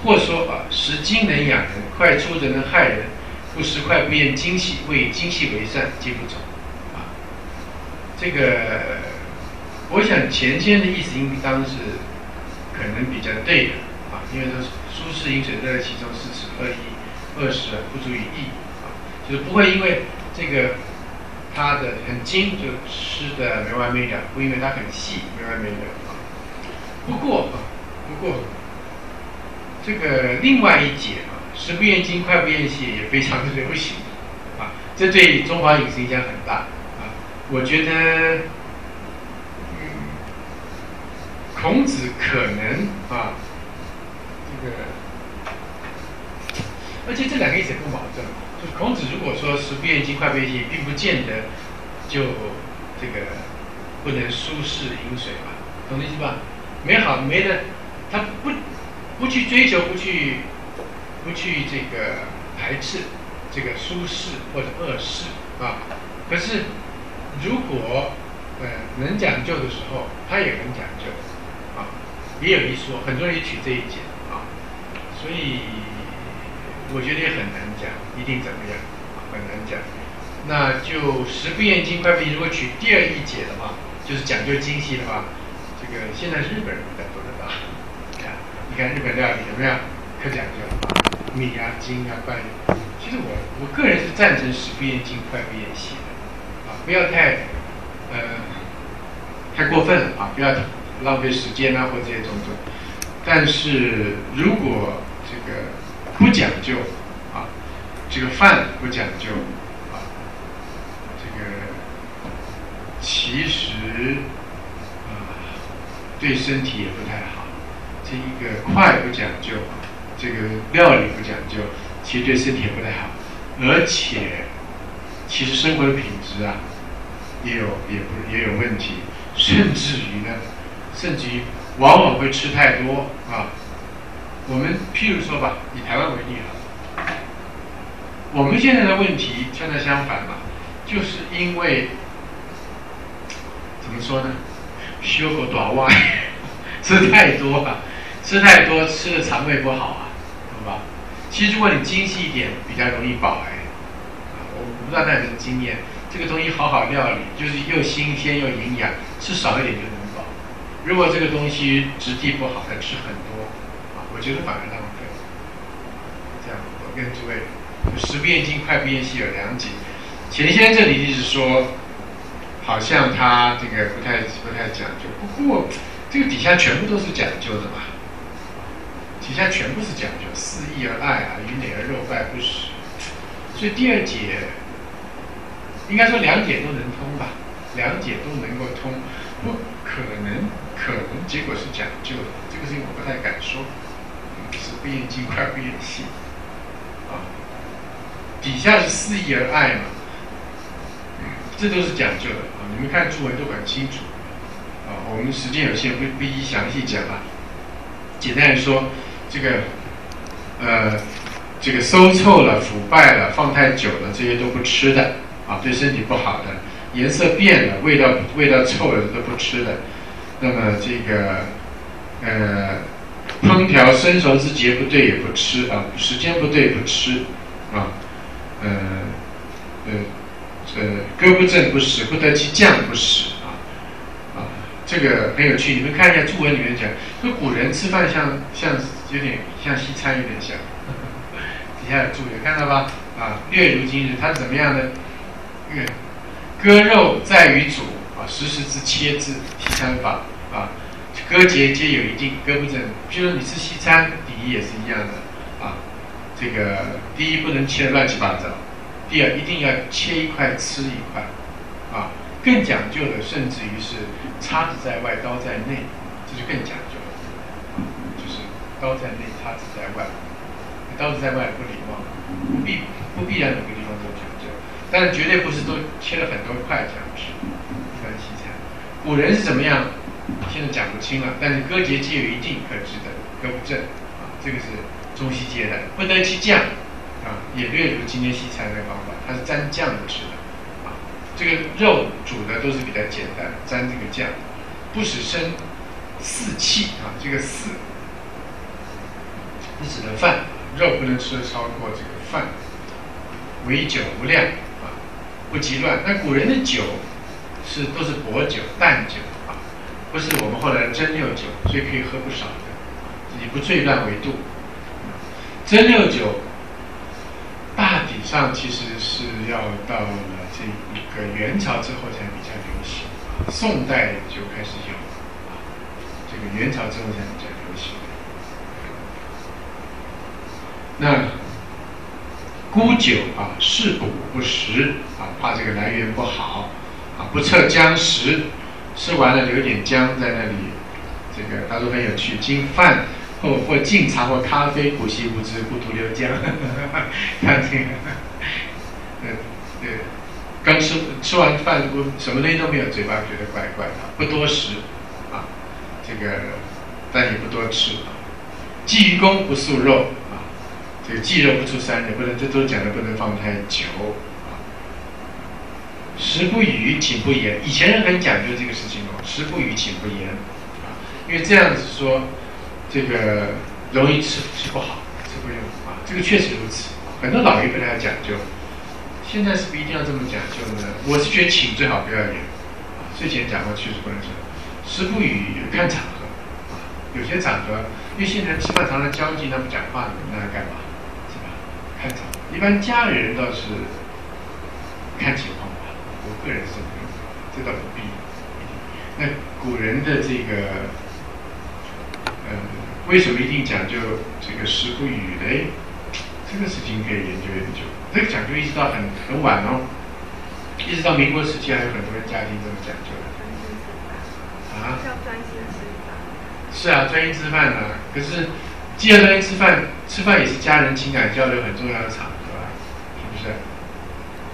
或说啊，食精能养人，快出则能害人。不食快不厌精细，为精细为善，皆不走。啊，这个，我想前先的意思应当是可能比较对的啊，因为说舒适饮水在其中是指二一二十不足以溢啊，就是不会因为这个它的很精就吃的没完没了，不因为它很细没完没了啊。不过啊，不过这个另外一节啊，食不厌精，脍不厌细也非常的流行啊，这对中华饮食影响很大啊。我觉得，孔子可能啊，这个，而且这两个意思也不矛盾。就孔子如果说食不厌精，脍不厌细，并不见得就这个不能舒适饮水嘛，懂意思吧？没好没的，他不不去追求，不去不去这个排斥这个舒适或者恶适啊，可是。如果呃能讲究的时候，他也很讲究，啊，也有一说，很多人也取这一节啊，所以我觉得也很难讲，一定怎么样，很难讲。那就食不厌精，脍不厌细。如果取第二一节的话，就是讲究精细的话，这个现在日本人比较做得到。看，你看日本料理怎么样可讲究啊？米啊、精啊、脍。其实我我个人是赞成食不厌精，脍不厌细的，啊。不要太，呃，太过分了啊！不要浪费时间啊，或这些种种。但是如果这个不讲究啊，这个饭不讲究啊，这个其实啊对身体也不太好。这一个快不讲究，这个料理不讲究，其实对身体也不太好。而且，其实生活的品质啊。也有也不也有问题，甚至于呢，甚至于往往会吃太多啊。我们譬如说吧，以台湾为例啊，我们现在的问题恰恰相反嘛，就是因为怎么说呢，修口短袜，吃太多了，吃太多吃的肠胃不好啊，懂吧？其实如果你精细一点，比较容易饱哎。我不知道大家的经验。这个东西好好料理，就是又新鲜又营养，吃少一点就能饱。如果这个东西质地不好，再吃很多，我觉得反而浪费。这样，我跟诸位，食不厌精，快不厌细有两解。前先这里就是说，好像他这个不太不太讲究，不过这个底下全部都是讲究的嘛。底下全部是讲究，肆意而爱啊，与馁而肉败不食。所以第二节。应该说两解都能通吧，两解都能够通，不可能可能结果是讲究的，这个事情我不太敢说，是不厌精，脍不厌细，啊，底下是肆意而爱嘛，这都是讲究的啊，你们看注文都很清楚，啊，我们时间有限，不不一一详细讲了，简单来说，这个，呃，这个馊臭了、腐败了、放太久了，这些都不吃的。啊，对身体不好的，颜色变了，味道味道臭了都不吃的。那么这个，呃，烹调生熟之节不对也不吃啊，时间不对不吃啊，呃，呃，呃，歌不正不食，不得其酱不食啊，啊，这个很有趣。你们看一下注文里面讲，说古人吃饭像像有点像西餐，有点像。底下有注有看到吧？啊，略如今日，它是怎么样的？割肉在于煮啊，时时之切之西餐法啊，割节皆有一定，割不正。譬如你吃西餐，第一也是一样的啊。这个第一不能切乱七八糟，第二一定要切一块吃一块啊。更讲究的，甚至于是叉子在外，刀在内，这就更讲究了。就是刀在内，叉子在外，刀子在外不礼貌，不必不必然每个地方都讲究。但是绝对不是都切了很多块这样吃，一般西餐。古人是怎么样？现在讲不清了。但是割节皆有一定可知的，割不正啊，这个是中西结的。不得其酱啊，也略如今天西餐的方法，它是沾酱吃的啊。这个肉煮的都是比较简单，沾这个酱，不使生四气啊。这个四是指的饭，肉不能吃的超过这个饭。唯酒无量啊。不急乱，那古人的酒是都是薄酒、淡酒，不是我们后来的蒸馏酒，所以可以喝不少的，以不醉乱为度。蒸馏酒大体上其实是要到了这一个元朝之后才比较流行，宋代就开始有，这个元朝之后才比较流行。那沽酒啊，是补不食啊，怕这个来源不好啊，不测姜食，吃完了留点姜在那里，这个他说很有趣，经饭。或或敬茶或咖啡，不惜不知，不图留浆。看这个，对对，刚吃吃完饭，不什么东西都没有，嘴巴觉得怪怪的，不多食啊，这个但也不多吃啊。忌于公不素肉啊，这个忌肉不出三也，不能这都讲的不能放太久。食不语，寝不言。以前人很讲究这个事情哦，食不语，寝不言啊，因为这样子说。这个容易吃吃不好，吃不用啊，这个确实如此。很多老一辈还讲究，现在是不一定要这么讲究呢。我是觉得寝最好不要言啊，睡前讲话确实不能说。食不语看场合啊，有些场合，因为现在吃饭常常交际，那不讲话，那干嘛？是吧？看场合，一般家里人倒是看情况。我个人是不用，这倒不必。那古人的这个。呃，为什么一定讲究这个食不语嘞？这个事情可以研究研究。这个讲究一直到很很晚哦，一直到民国时期还有很多人家庭这么讲究的。
啊？要专心吃饭。
是啊，专心吃饭呢。可是，既然专心吃饭，吃饭也是家人情感交流很重要的场合？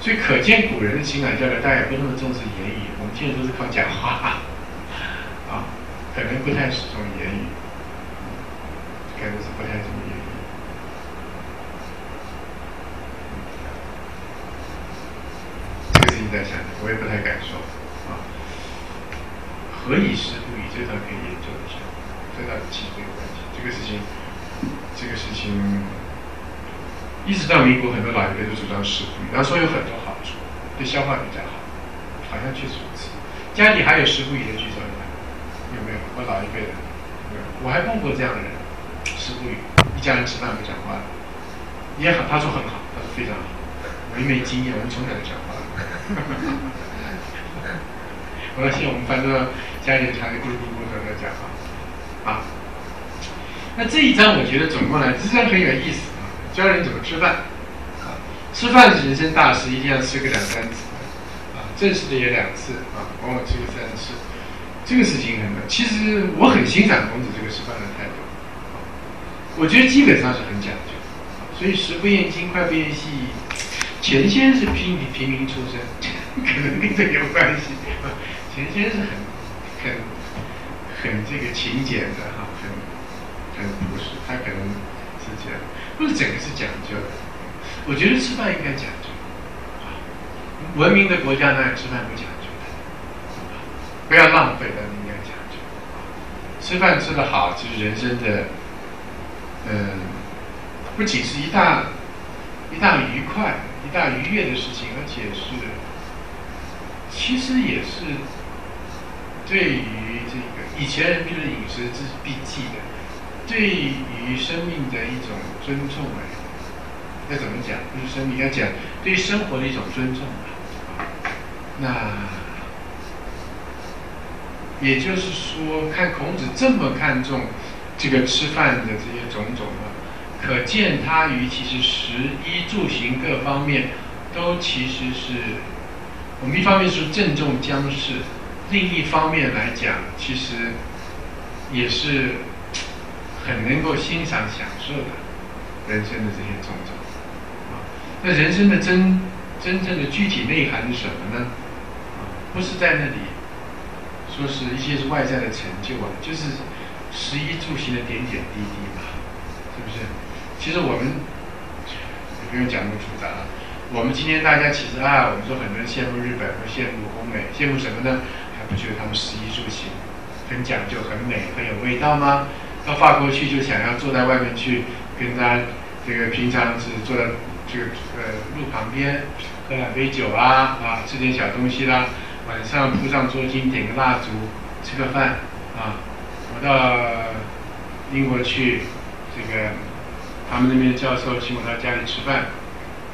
所以可见古人的情感交流，大家也不那么重视言语。我们现在都是靠讲话，啊，可能不太注重言语。可能是不太注意，这个事情在想，我也不太敢说啊。何以食不语？这倒可以研究一下，这倒其实没有关系。这个事情，这个事情，一直到民国，很多老一辈都主张食补，然后说有很多好处，对消化比较好，好像确实如此。家里还有食补语的举手，有没有？我老一辈的，我还碰过这样的人。食补语，一家人吃饭不讲话，也好，他说很好，他说非常好。我因为经验，我们从小就讲话。我现在我们反正家里常咕噜咕噜在讲话，啊。那这一章我觉得总共来，这章很有意思，教人怎么吃饭。啊，吃饭是人生大事，一定要吃个两三次。啊，正式的也两次，啊，往往吃个三次。这个事情很，其实我很欣赏孔子这个吃饭的态度。啊我觉得基本上是很讲究，所以食不厌精，脍不厌细。钱先是平民平民出身，可能跟这个有关系。钱先是很很很这个勤俭的哈，很很朴实，他可能，不是整个是讲究的。我觉得吃饭应该讲究，文明的国家呢吃饭不讲究，不要浪费，但应该讲究。吃饭吃得好，就是人生的。嗯，不仅是一大一大愉快、一大愉悦的事情，而且是其实也是对于这个以前人民的饮食这是必记的，对于生命的一种尊重哎，要怎么讲？不是生命要讲对生活的一种尊重啊。那也就是说，看孔子这么看重。这个吃饭的这些种种啊，可见他于其实食衣住行各方面，都其实是我们一方面是郑重将士，另一方面来讲，其实也是很能够欣赏享受的人生的这些种种啊。那人生的真真正的具体内涵是什么呢？啊，不是在那里说是一些是外在的成就啊，就是。食衣住行的点点滴滴嘛，是不是？其实我们也不用讲那么复杂了。我们今天大家其实啊，我们说很多人羡慕日本，或羡慕欧美，羡慕什么呢？还不觉得他们食衣住行很讲究、很美、很有味道吗？到法国去就想要坐在外面去跟他这个平常是坐在这个呃路旁边喝两杯酒啊啊，吃点小东西啦，晚上铺上桌巾，点个蜡烛，吃个饭啊。我到英国去，这个他们那边的教授请我到家里吃饭，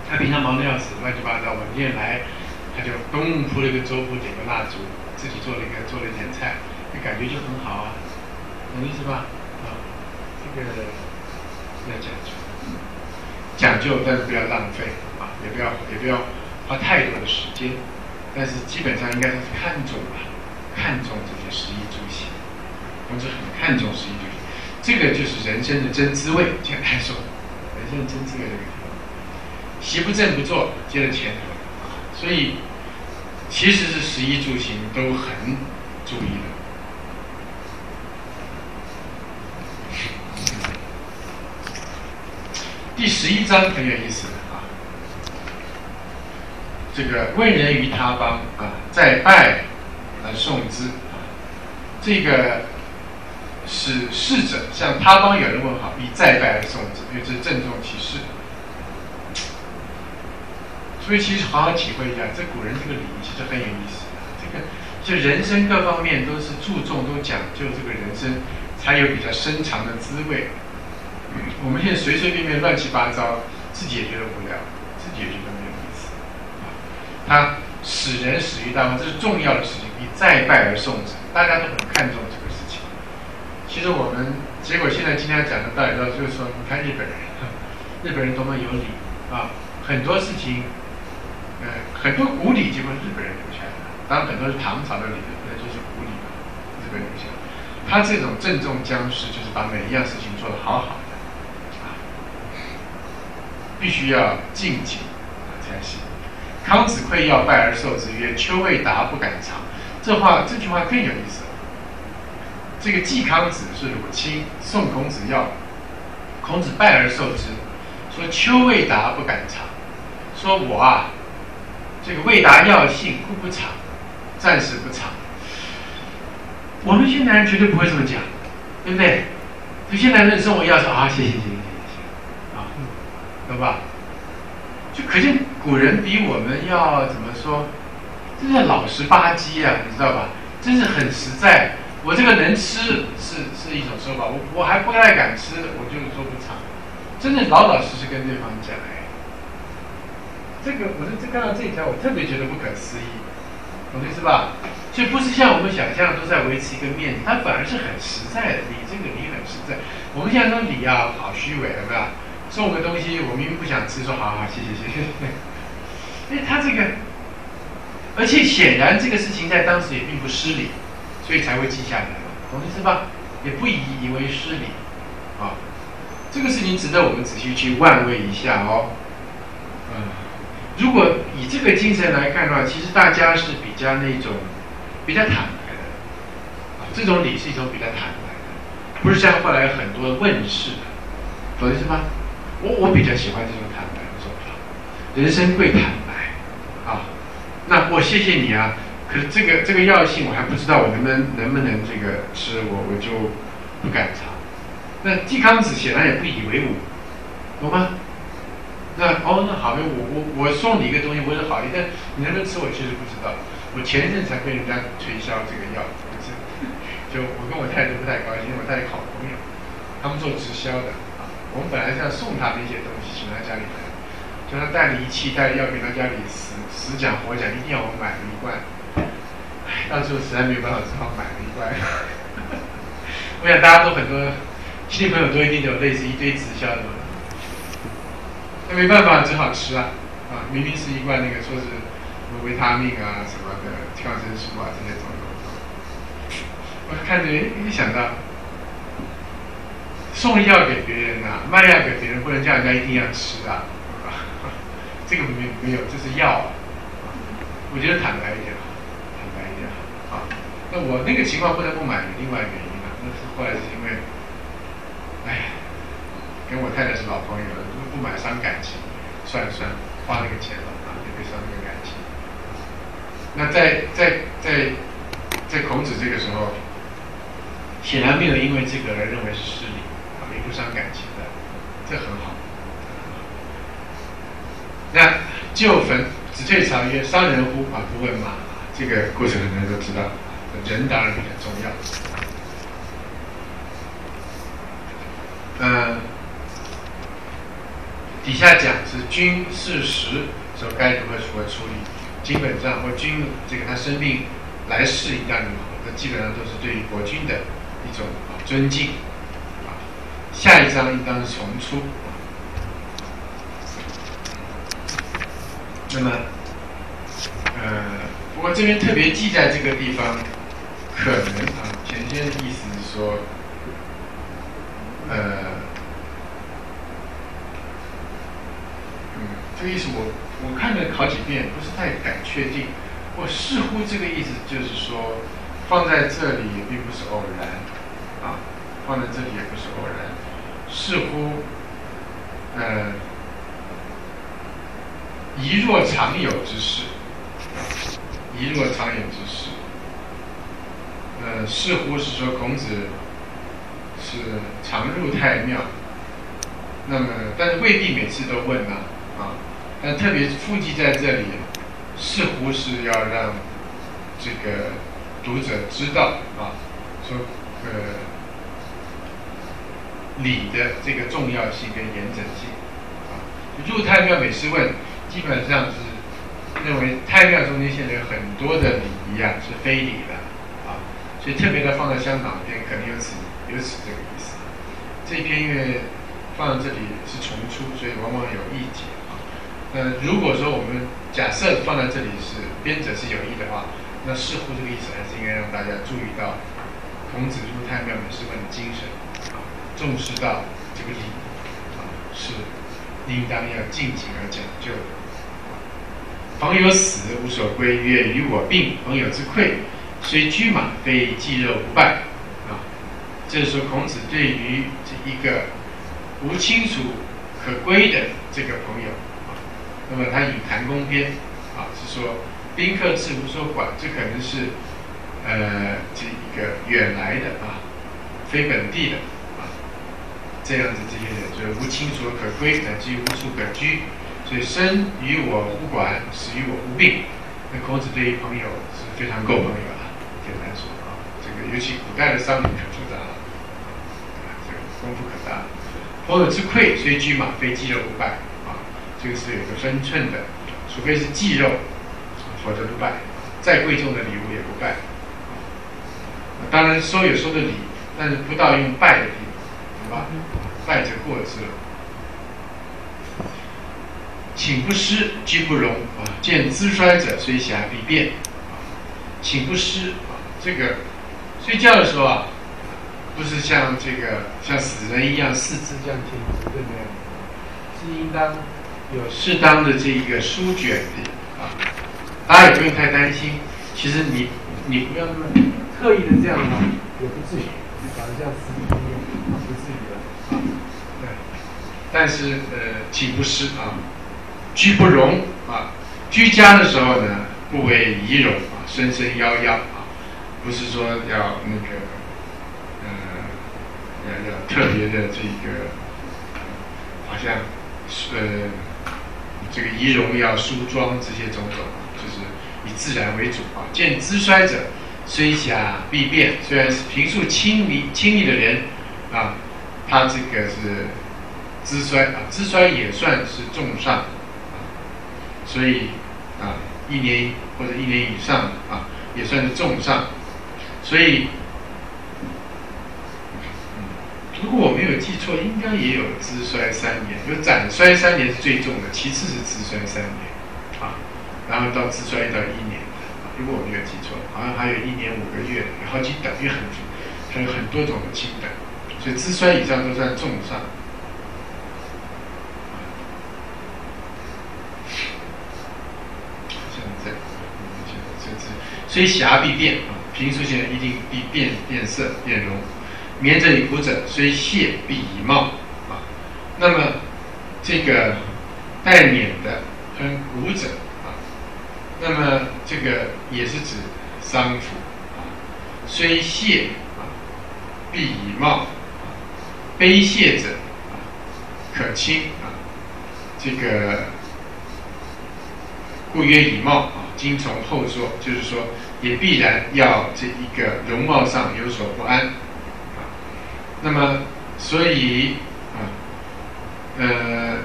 他平常忙得要死，乱七八糟。我今天来，他就东铺了一个桌布，点个蜡烛，自己做了一个做了一点菜，那感觉就很好啊，懂意思吧？这个要讲究，讲究，但是不要浪费啊，也不要也不要花太多的时间，但是基本上应该是看重吧，看重这些食衣住行，我是很看重食衣住行，这个就是人生的真滋味。简单说，人生真滋味这个地方，席不正不坐，接着前头，所以其实是食衣住行都很注意的。第十一章很有意思的啊，这个问人于他邦啊，再拜而送之啊，这个使侍者向他邦有人问好，必再拜而送之，因为这是郑重其事。所以其实好好体会一下，这古人这个礼仪其实很有意思的，这个就人生各方面都是注重、都讲究这个人生，才有比较深长的滋味。我们现在随随便便乱七八糟，自己也觉得无聊，自己也觉得没有意思。他使人始于大，这是重要的事情，以再拜而送之，大家都很看重这个事情。其实我们结果现在今天要讲的道理，就是说，你看日本人，日本人多么有礼啊，很多事情，呃，很多古礼基本日本人留下来的，当然很多是唐朝的礼，那就是古礼嘛，日本留下。他这种郑重将士，就是把每一样事情做得好好。必须要敬谨才行。康子馈要拜而受之，曰：“丘未达，不敢尝。”这话这句话更有意思。这个季康子是鲁卿送孔子药，孔子拜而受之，说：“丘未达，不敢尝。”说我啊，这个未达药性，故不尝，暂时不尝。我们现代人绝对不会这么讲，对不对？就现代人送我药说啊，谢谢谢谢，对吧？就可见古人比我们要怎么说？真是老实巴唧啊，你知道吧？真是很实在。我这个能吃是是一种说法，我我还不太敢吃，我就是说不尝。真的老老实实跟对方讲哎，这个我是这看到这一条，我特别觉得不可思议，懂意思吧？所以不是像我们想象都在维持一个面子，它反而是很实在的礼，这个礼很实在。我们现在说礼啊，好虚伪，对吧？送个东西，我明明不想吃，说好好谢谢谢谢。哎，他这个，而且显然这个事情在当时也并不失礼，所以才会记下来，懂意思吧？也不以以为失礼，啊，这个事情值得我们仔细去玩味一下哦。嗯，如果以这个精神来看的话，其实大家是比较那种比较坦白的，啊，这种礼是一种比较坦白的，不是像后来很多问世的，懂意思吗？我我比较喜欢这种坦白的做法，人生贵坦白，啊，那我谢谢你啊，可是这个这个药性我还不知道我能不能能不能这个吃，我我就不敢尝。那季康子显然也不以为忤，懂吗？那哦那好，我我我送你一个东西，我是好意，但你能不能吃我其实不知道。我前一阵才被人家推销这个药，就我跟我太太都不太高兴，因为我太太好朋友，他们做直销的。我们本来是要送他的一些东西，请他家里来，叫他带了仪器，带药品到家里死死讲活讲，一定要我买了一罐。哎，到时候实在没有办法，只好买了一罐。我想大家都很多亲戚朋友都一定有类似一堆直销的，那没办法，只好吃啊。啊，明明是一罐那个说是什么维他命啊什么的抗生素啊这些种种。我看着一想到。送药给别人呐，卖药给别人，不能叫人家一定要吃啊，这个没没有，这是药。我觉得坦白一点好，坦白一点好啊。那我那个情况不得不买，有另外原因啊。那是后来是因为，哎，跟我太太是老朋友了，如果不买伤感情，算了算了，花那个钱了啊，也别伤那个感情。那在在在在孔子这个时候，显然没有因为这个而认为是。不伤感情的，这很好。那旧坟子退朝曰：“伤人乎？”啊，不问嘛。这个过程很多人都知道，人当然比较重要。嗯，底下讲是君事时说该如何如何处理，基本上或君这个他生病来世应当如何，这基本上都是对于国君的一种尊敬。下一章应当是重出。那么，呃，不过这边特别记在这个地方，可能啊，前先的意思是说，呃，嗯，这个意思我我看了好几遍，不是太敢确定。我似乎这个意思就是说，放在这里也并不是偶然，啊，放在这里也不是偶然，似乎，呃。一若常有之事，一若常有之事，呃，似乎是说孔子是常入太庙，那么但是未必每次都问呐，啊，但特别附记在这里，似乎是要让这个读者知道啊，说呃礼的这个重要性跟严整性，啊，入太庙每次问。基本上是认为太庙中间现在有很多的礼仪啊是非礼的啊，所以特别的放在香港边，肯定有此有此这个意思。这篇因为放在这里是重出，所以往往有意解啊。那如果说我们假设放在这里是编者是有意的话，那似乎这个意思还是应该让大家注意到孔子入太庙每事问的精神，重视到这个礼啊是应当要尽情而讲究的。朋友死，无所归。曰：与我病，朋友之馈，虽居马，非肌肉不败。啊，这是说孔子对于这一个无亲属可归的这个朋友啊，那么他以谈公篇啊，是说宾客至无所管，这可能是呃这一个远来的啊，非本地的，这样子这些人就是无亲所可归，乃至于无处可居。所以生与我无管，死与我无病。那孔子对于朋友是非常够朋友了，简单说啊，这个尤其古代的商品可复杂了，啊，这个功夫可大。朋友之馈，虽居马，非肌肉不败啊，这个是有个分寸的，除非是肌肉，否则不败。再贵重的礼物也不败。当然收有收的礼，但是不到用败的吧？败者过之了。请不失，居不容啊！见资衰者，虽瑕必变啊！请不失啊！这个睡觉的时候啊，不是像这个像死人一样四肢这样挺直的那样，是应当有适当的这一个舒卷的啊！大家也不用太担心，其实你你不要那么刻意的这样的话，也不至于搞得像死人一样，不至于的啊。对，但是呃，请不失啊！居不容啊，居家的时候呢，不为仪容啊，伸伸腰腰啊，不是说要那个，呃，要要特别的这个，好像呃，这个仪容要梳妆这些种种，就是以自然为主啊。见姿衰者，虽瑕必变，虽然是平素亲密亲密的人啊，他这个是姿衰啊，姿衰也算是重上。所以啊，一年或者一年以上啊，也算是重伤。所以，如果我没有记错，应该也有资衰三年，有斩衰三年是最重的，其次是资衰三年啊，然后到资衰到一年。如果我没有记错，好像还有一年五个月，有好几等，有很还有很多种的轻等，所以资衰以上都算重伤。虽瑕必变啊，平素现一定必变变色变容。棉者与骨者，虽卸必以貌啊。那么这个带冕的跟骨者啊，那么这个也是指丧服啊。虽卸啊，必以貌啊。卑卸者，可轻啊。这个故曰以貌啊。今从后说，就是说也必然要这一个容貌上有所不安。啊，那么所以啊，呃，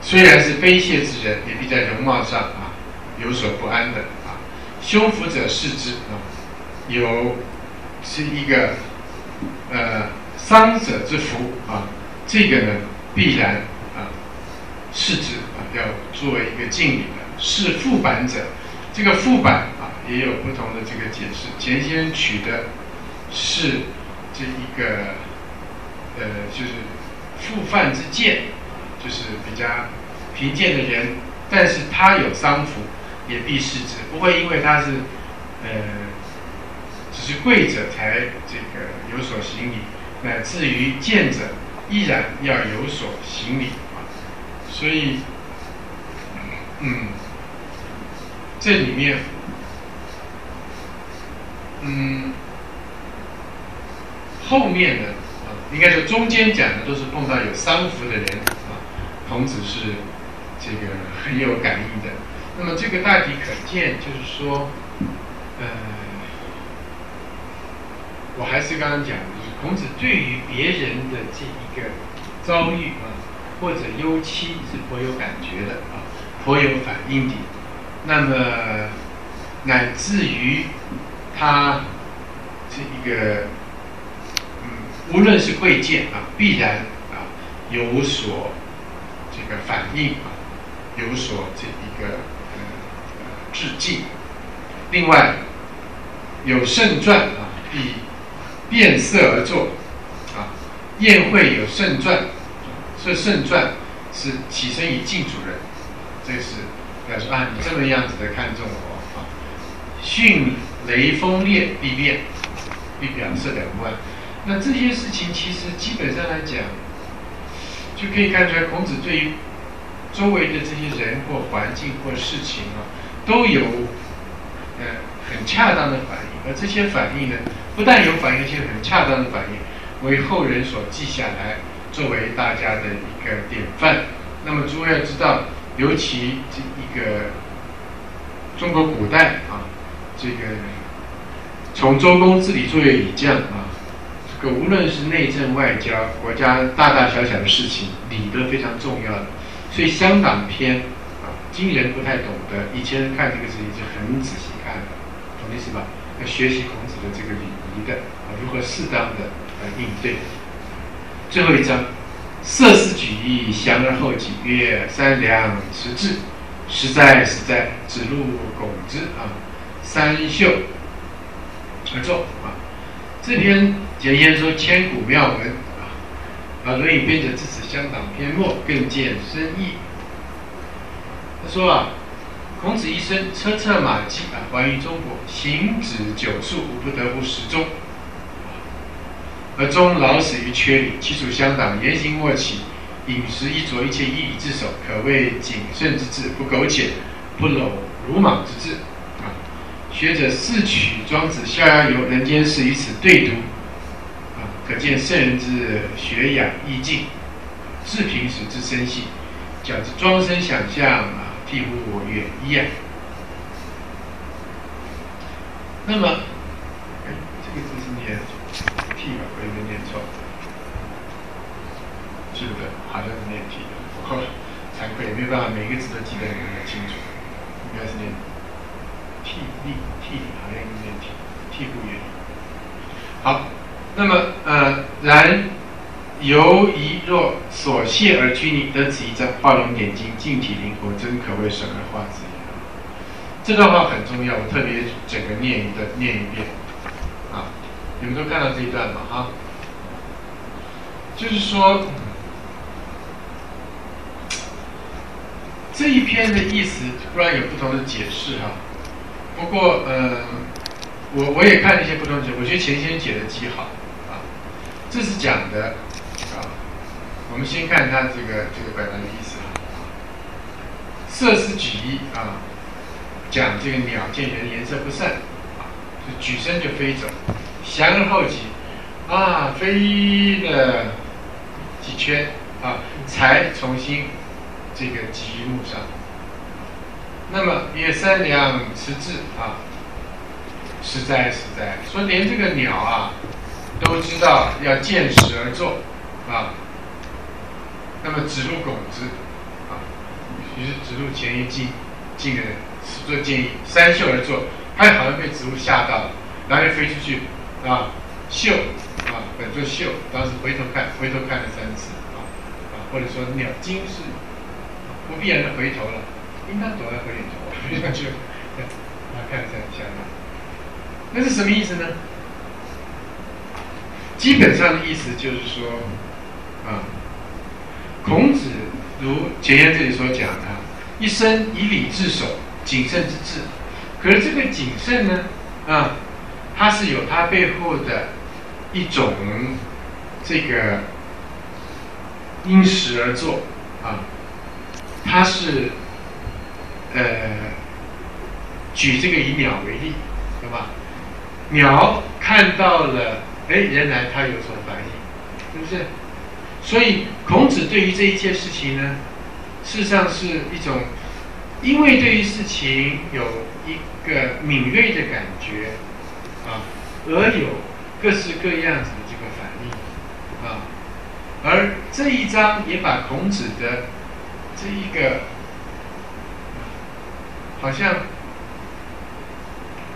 虽然是卑怯之人，也必在容貌上啊有所不安的啊。胸腹者视之啊，有是一个呃丧者之福啊，这个呢必然啊视之啊，要作为一个敬礼的。是副版者，这个副版啊也有不同的这个解释。前先取的是这一个呃，就是复犯之贱，就是比较贫贱的人，但是他有丧服，也必视之，不会因为他是呃只是贵者才这个有所行礼，乃至于贱者依然要有所行礼啊，所以嗯。这里面，嗯，后面的啊，应该说中间讲的都是碰到有丧服的人啊，孔子是这个很有感应的。那么这个大体可见，就是说，呃，我还是刚刚讲的，孔子对于别人的这一个遭遇啊，或者忧戚是颇有感觉的啊，颇有反应的。那么，乃至于他这一个，嗯，无论是贵贱啊，必然啊有所这个反应啊，有所这一个致敬。另外，有圣传啊，必变色而作啊，宴会有盛传，这圣传是起身于敬主人，这是。表示啊，你这么样子的看重我啊，迅雷锋烈必变，必表示两万。那这些事情其实基本上来讲，就可以看出来，孔子对于周围的这些人或环境或事情啊，都有呃很恰当的反应。而这些反应呢，不但有反应，而且很恰当的反应，为后人所记下来，作为大家的一个典范。那么诸位要知道。尤其这这个中国古代啊，这个从周公治理作为礼将啊，这个无论是内政外交，国家大大小小的事情，礼都非常重要的。所以乡党篇啊，今人不太懂得，以前看这个事情是很仔细看的，懂意思吧？要学习孔子的这个礼仪的啊，如何适当的来应对。最后一章。色思举义，降而后己曰：“三良持志，实在实在，子路拱之啊，三秀而作啊。”这篇简言说千古妙文啊，啊，《论语》编者至此相党篇末更见深意。他说啊，孔子一生车策马迹啊，环于中国，行止久数，无不得不食中。而终老死于缺里，其属乡党，言行默契，饮食衣着一切依礼自守，可谓谨慎之治，不苟且，不搂鲁莽之志。啊，学者四取庄子《逍遥游》人间事以此对读，啊，可见圣人之学养意境，治平时之生性，较之庄生想象啊，替乎远一啊。那么，哎，这个字是念。T 吧，我有点念错，是不是？好像是念 T 的，我惭愧，没有办法每个字都记得那么清楚，应该是念 T 力 T 好像是念 T T 不远。好，那么呃，然由于若所谢而拘泥，得此一章，画龙点睛，静体灵活，真可谓神而化之也。这段话很重要，我特别整个念一段念一遍啊。你们都看到这一段吗？哈，就是说，这一篇的意思突然有不同的解释哈。不过，呃，我我也看了一些不同解释，我觉得前先解的极好啊。这是讲的啊，我们先看他这个这个表达的意思啊。色是举一啊，讲这个鸟见人颜色不善啊，就举身就飞走。翔而后己，啊，飞了几圈啊，才重新这个集于目上。那么也三两辞志啊，实在实在，说连这个鸟啊都知道要见时而作啊。那么指路拱之啊，于是指路前一进进人做建议，三秀而作，他好像被植物吓到了，然后就飞出去啊，秀啊，本作秀，当时回头看，回头看了三次啊啊，或者说鸟惊是不必然的回头了，应当躲在回头，飞上去，啊，看了三下，那是什么意思呢？基本上的意思就是说啊，孔子如前言这里所讲的，一生以礼自守。谨慎之至，可是这个谨慎呢，啊，它是有它背后的一种这个因时而作啊，他是呃，举这个以鸟为例，对吧？鸟看到了，哎，原来它有所反应，是不是？所以孔子对于这一切事情呢，事实上是一种。因为对于事情有一个敏锐的感觉，啊，而有各式各样子的这个反应，啊，而这一章也把孔子的这一个好像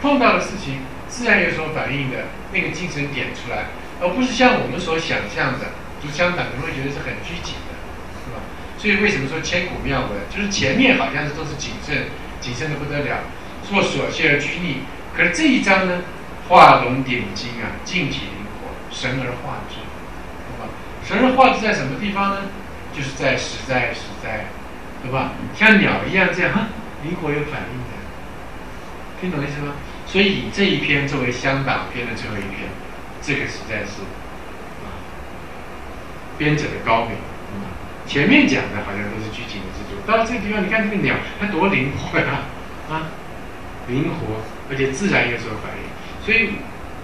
碰到的事情自然有所反应的那个精神点出来，而不是像我们所想象的，就相反，你会觉得是很拘谨的，是吧。所以为什么说千古妙文？就是前面好像是都是谨慎，谨慎的不得了，做琐屑而拘泥。可是这一章呢，画龙点睛啊，静体灵活，神而化之，神而化之在什么地方呢？就是在实在实在，对吧？像鸟一样这样，灵活有反应的，听懂意思吗？所以这一篇作为香党篇的最后一篇，这个实在是啊，编者的高明。前面讲的好像都是拘谨的制度，到了这个地方，你看这个鸟，它多灵活呀，啊，灵活，而且自然有所反应。所以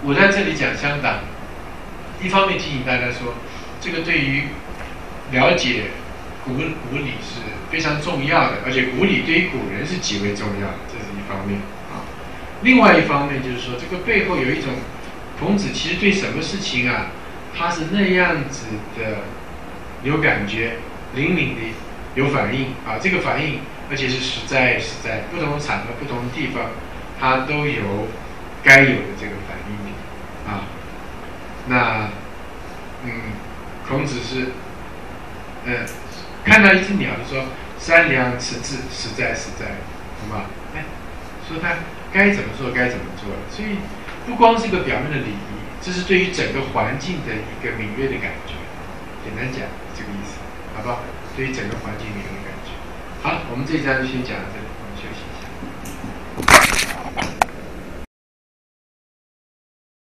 我在这里讲香党，一方面提醒大家说，这个对于了解古古礼是非常重要的，而且古礼对于古人是极为重要的，这是一方面啊。另外一方面就是说，这个背后有一种孔子其实对什么事情啊，他是那样子的有感觉。灵敏的有反应啊，这个反应而且是实在实在，不同场合、不同地方，它都有该有的这个反应啊。那嗯，孔子是嗯看到一只鸟就说“三良辞志，实在实在”，好吗？哎，说他该怎么做该怎么做，所以不光是一个表面的礼仪，这是对于整个环境的一个敏锐的感觉。简单讲，这个意思。好不好，对于整个环境敏锐的感觉。好，我们这一章就先讲到这里。